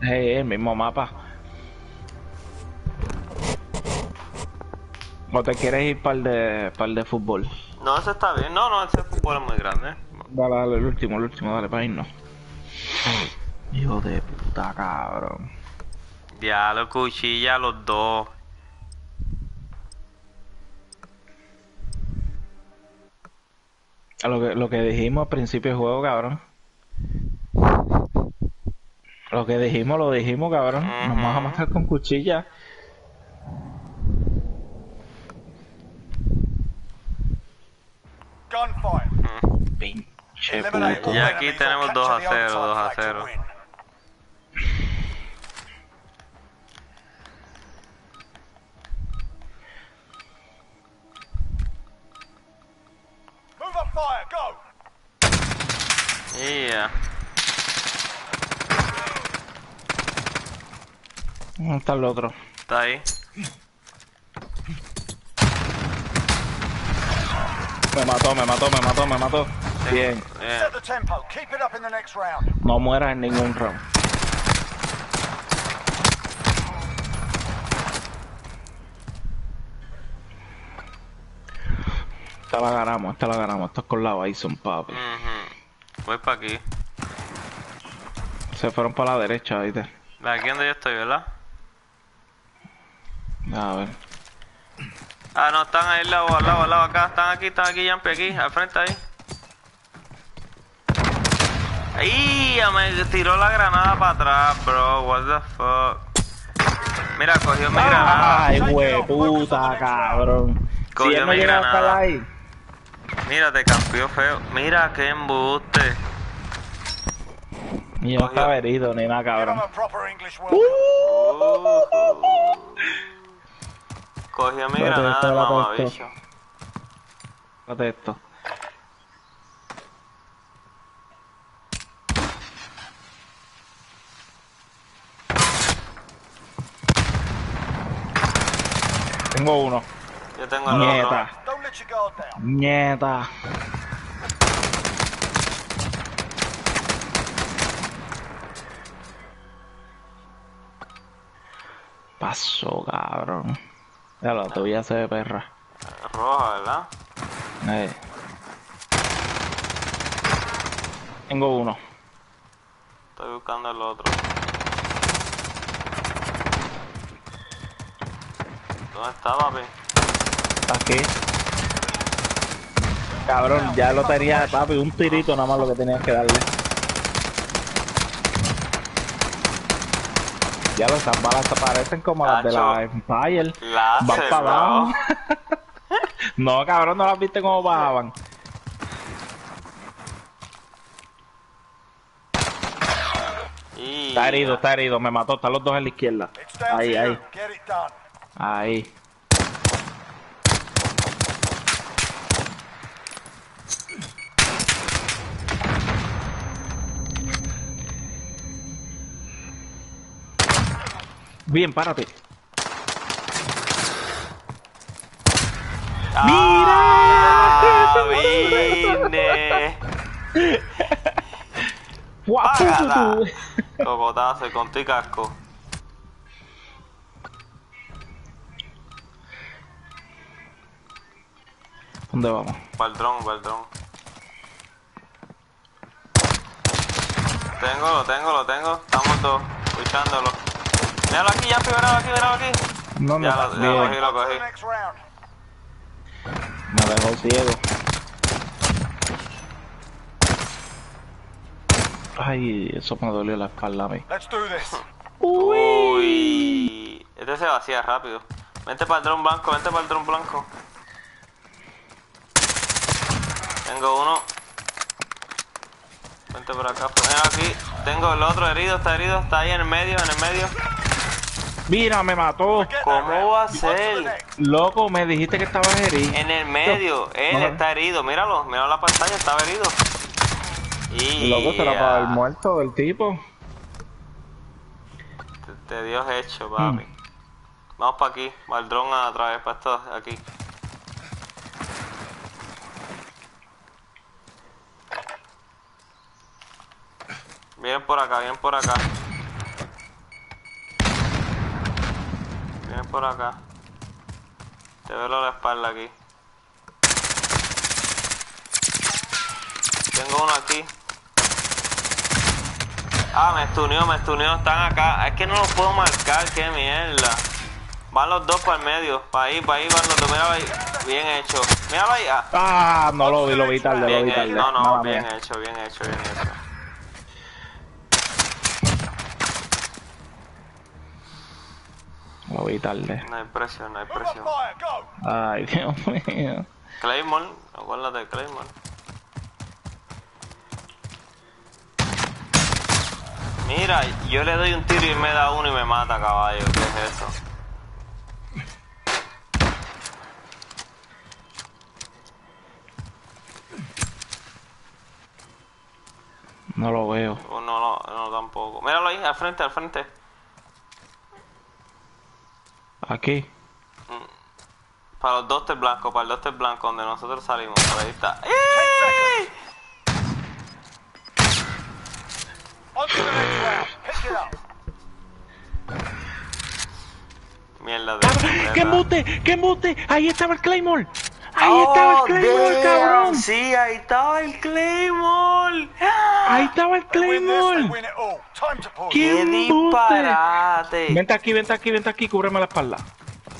Hey, el mismo mapa. ¿O te quieres ir para el de, para el de fútbol? No, ese está bien. No, no, ese fútbol es muy grande. Dale, dale, el último, el último, dale para irnos. Hijo de puta, cabrón. Ya, los cuchillas, los dos. Lo que, lo que dijimos al principio del juego, cabrón. Lo que dijimos, lo dijimos, cabrón. Nos vamos a matar con cuchilla. Gunfire. Pinche puto. Ya aquí tenemos capture 2 a the 0, overtime 2 a flag to 0. Move up fire, go! Yeah. ¿Dónde está el otro? Está ahí. Me mató, me mató, me mató, me mató. Bien. Bien. Set the tempo. Keep it up in the next round. No mueras en ningún round. Esta la ganamos, esta la ganamos. Esto es con la Bison, papi. Voy para aquí. Se fueron para la derecha, ¿viste? De aquí donde yo estoy, ¿verdad? A ver. Ah, no, están ahí al lado, al lado, al lado, acá. Están aquí, están aquí, Jampi, aquí, al frente ahí. ¡Ay! ya Me tiró la granada para atrás, bro. What the fuck. Mira, cogió mi granada. Ay, hueputa, cabrón. Si Cogió él no mi hasta granada. ahí. Mira, te cambió feo. Mira, qué embuste. Y yo no estaba herido ni nada, cabrón. Uh. Cogió mi granada, mamabicho. esto. Fíjate esto. Tengo uno. Yo tengo el otro. Nieta. Pasó, cabrón. Ya lo te voy a hacer de perra. Roja, ¿verdad? Eh. Tengo uno. Estoy buscando el otro. ¿Dónde está, papi? Aquí. Cabrón, ya lo tenía, papi, un tirito nada más lo que tenías que darle. Ya lo esas balas parecen como las de la. Empire. Láser, Van para abajo. no, cabrón, no las viste cómo bajaban. Está herido, está herido, me mató, están los dos en la izquierda. Ahí, ahí, ahí. Bien, párate. ¡Ah, vine! ¡Guau! Cocotazo con tu casco. ¿Dónde vamos? Para el dron, para el dron. Tengo, lo tengo, lo tengo. Estamos dos luchándolo. Míralo aquí, ya, míralo aquí, míralo aquí. Ya lo, ya lo cogí, lo cogí. the next round. me dejó ciego. Ay, eso me dolió la espalda a mí. Let's do this. Uy. Este se vacía rápido. Vente para el dron blanco, vente para el dron blanco. Tengo uno. Vente por acá. Mira aquí. Tengo el otro herido, está herido, está ahí en el medio, en el medio. Mira, me mató. ¿Cómo va a ser? Loco, me dijiste que estabas herido. En el medio, él está herido, míralo, mira la pantalla, estaba herido. Y Loco, será para el muerto del tipo. Te, te Dios hecho, papi. Mm. Vamos para aquí, va el dron a través, para esto, aquí. Vienen por acá, vienen por acá. Por acá. Te veo la espalda aquí. Tengo uno aquí. Ah, me estunió, me estunió, están acá. Es que no los puedo marcar, qué mierda. Van los dos para el medio, para ahí, para ahí van los dos, míralo ahí. Bien hecho. Míralo ahí. Ah, Ah, no lo vi, lo vi tarde, lo vi tarde. No, no, Mala bien mía. hecho, bien hecho, bien hecho. Tarde. No hay presión, no hay presión. Ay, Dios mío. Claymore, acuérdate de Claymore. Mira, yo le doy un tiro y me da uno y me mata, caballo. ¿Qué es eso? No lo veo. Oh, No, no, no tampoco. Míralo ahí, al frente, al frente. Aquí. Para los dos blancos, para el dos blanco, donde nosotros salimos. Por ahí está. ¡Eh! It up. Mierda de. ¡Qué embute! ¡Qué embute! Ahí estaba el Claymore. Ahí Oh, estaba el Claymore, cabrón. Sí, ahí estaba el Claymore. Ahí estaba el Claymore. pull. ¿Qué disparate! Vente aquí, vente aquí, vente aquí, cúbreme la espalda.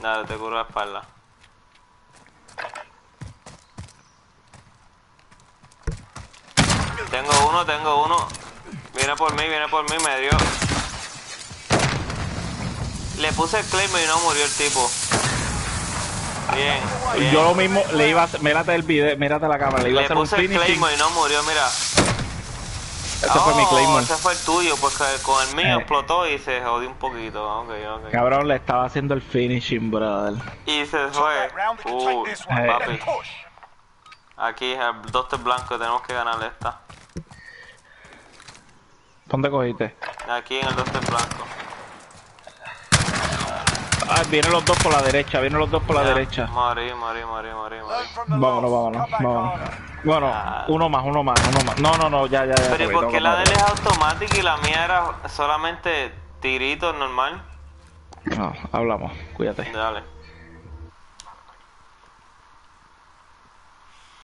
Dale, te curo la espalda. Tengo uno, tengo uno. Viene por mí, viene por mí, me dio. Le puse el claim y no murió el tipo. Bien, bien. Yo lo mismo le iba a hacer, mírate el video, mírate la cámara, le iba a Le hacer un puse el finishing. claim y no murió, mira. Ese fue mi Oh, Claymore. Ese fue el tuyo, porque con el mío Eh. explotó y se jodió un poquito. Ok, ok. Cabrón, le estaba haciendo el finishing, brother. Y se fue. one. eh. papi. Aquí el doctor blanco, tenemos que ganarle esta. ¿Dónde cogiste? Aquí en el doctor blanco. Ah, vienen los dos por la derecha, vienen los dos por la Ya, derecha. Morí, morí, morí, morí, morí. Vámonos, vámonos, vámonos. Bueno, Ah. uno más, uno más, uno más. No, no, no, ya, ya, ya. Pero ¿y porque por qué la de él es automática y la mía era solamente tirito normal? No, hablamos, cuídate. Dale.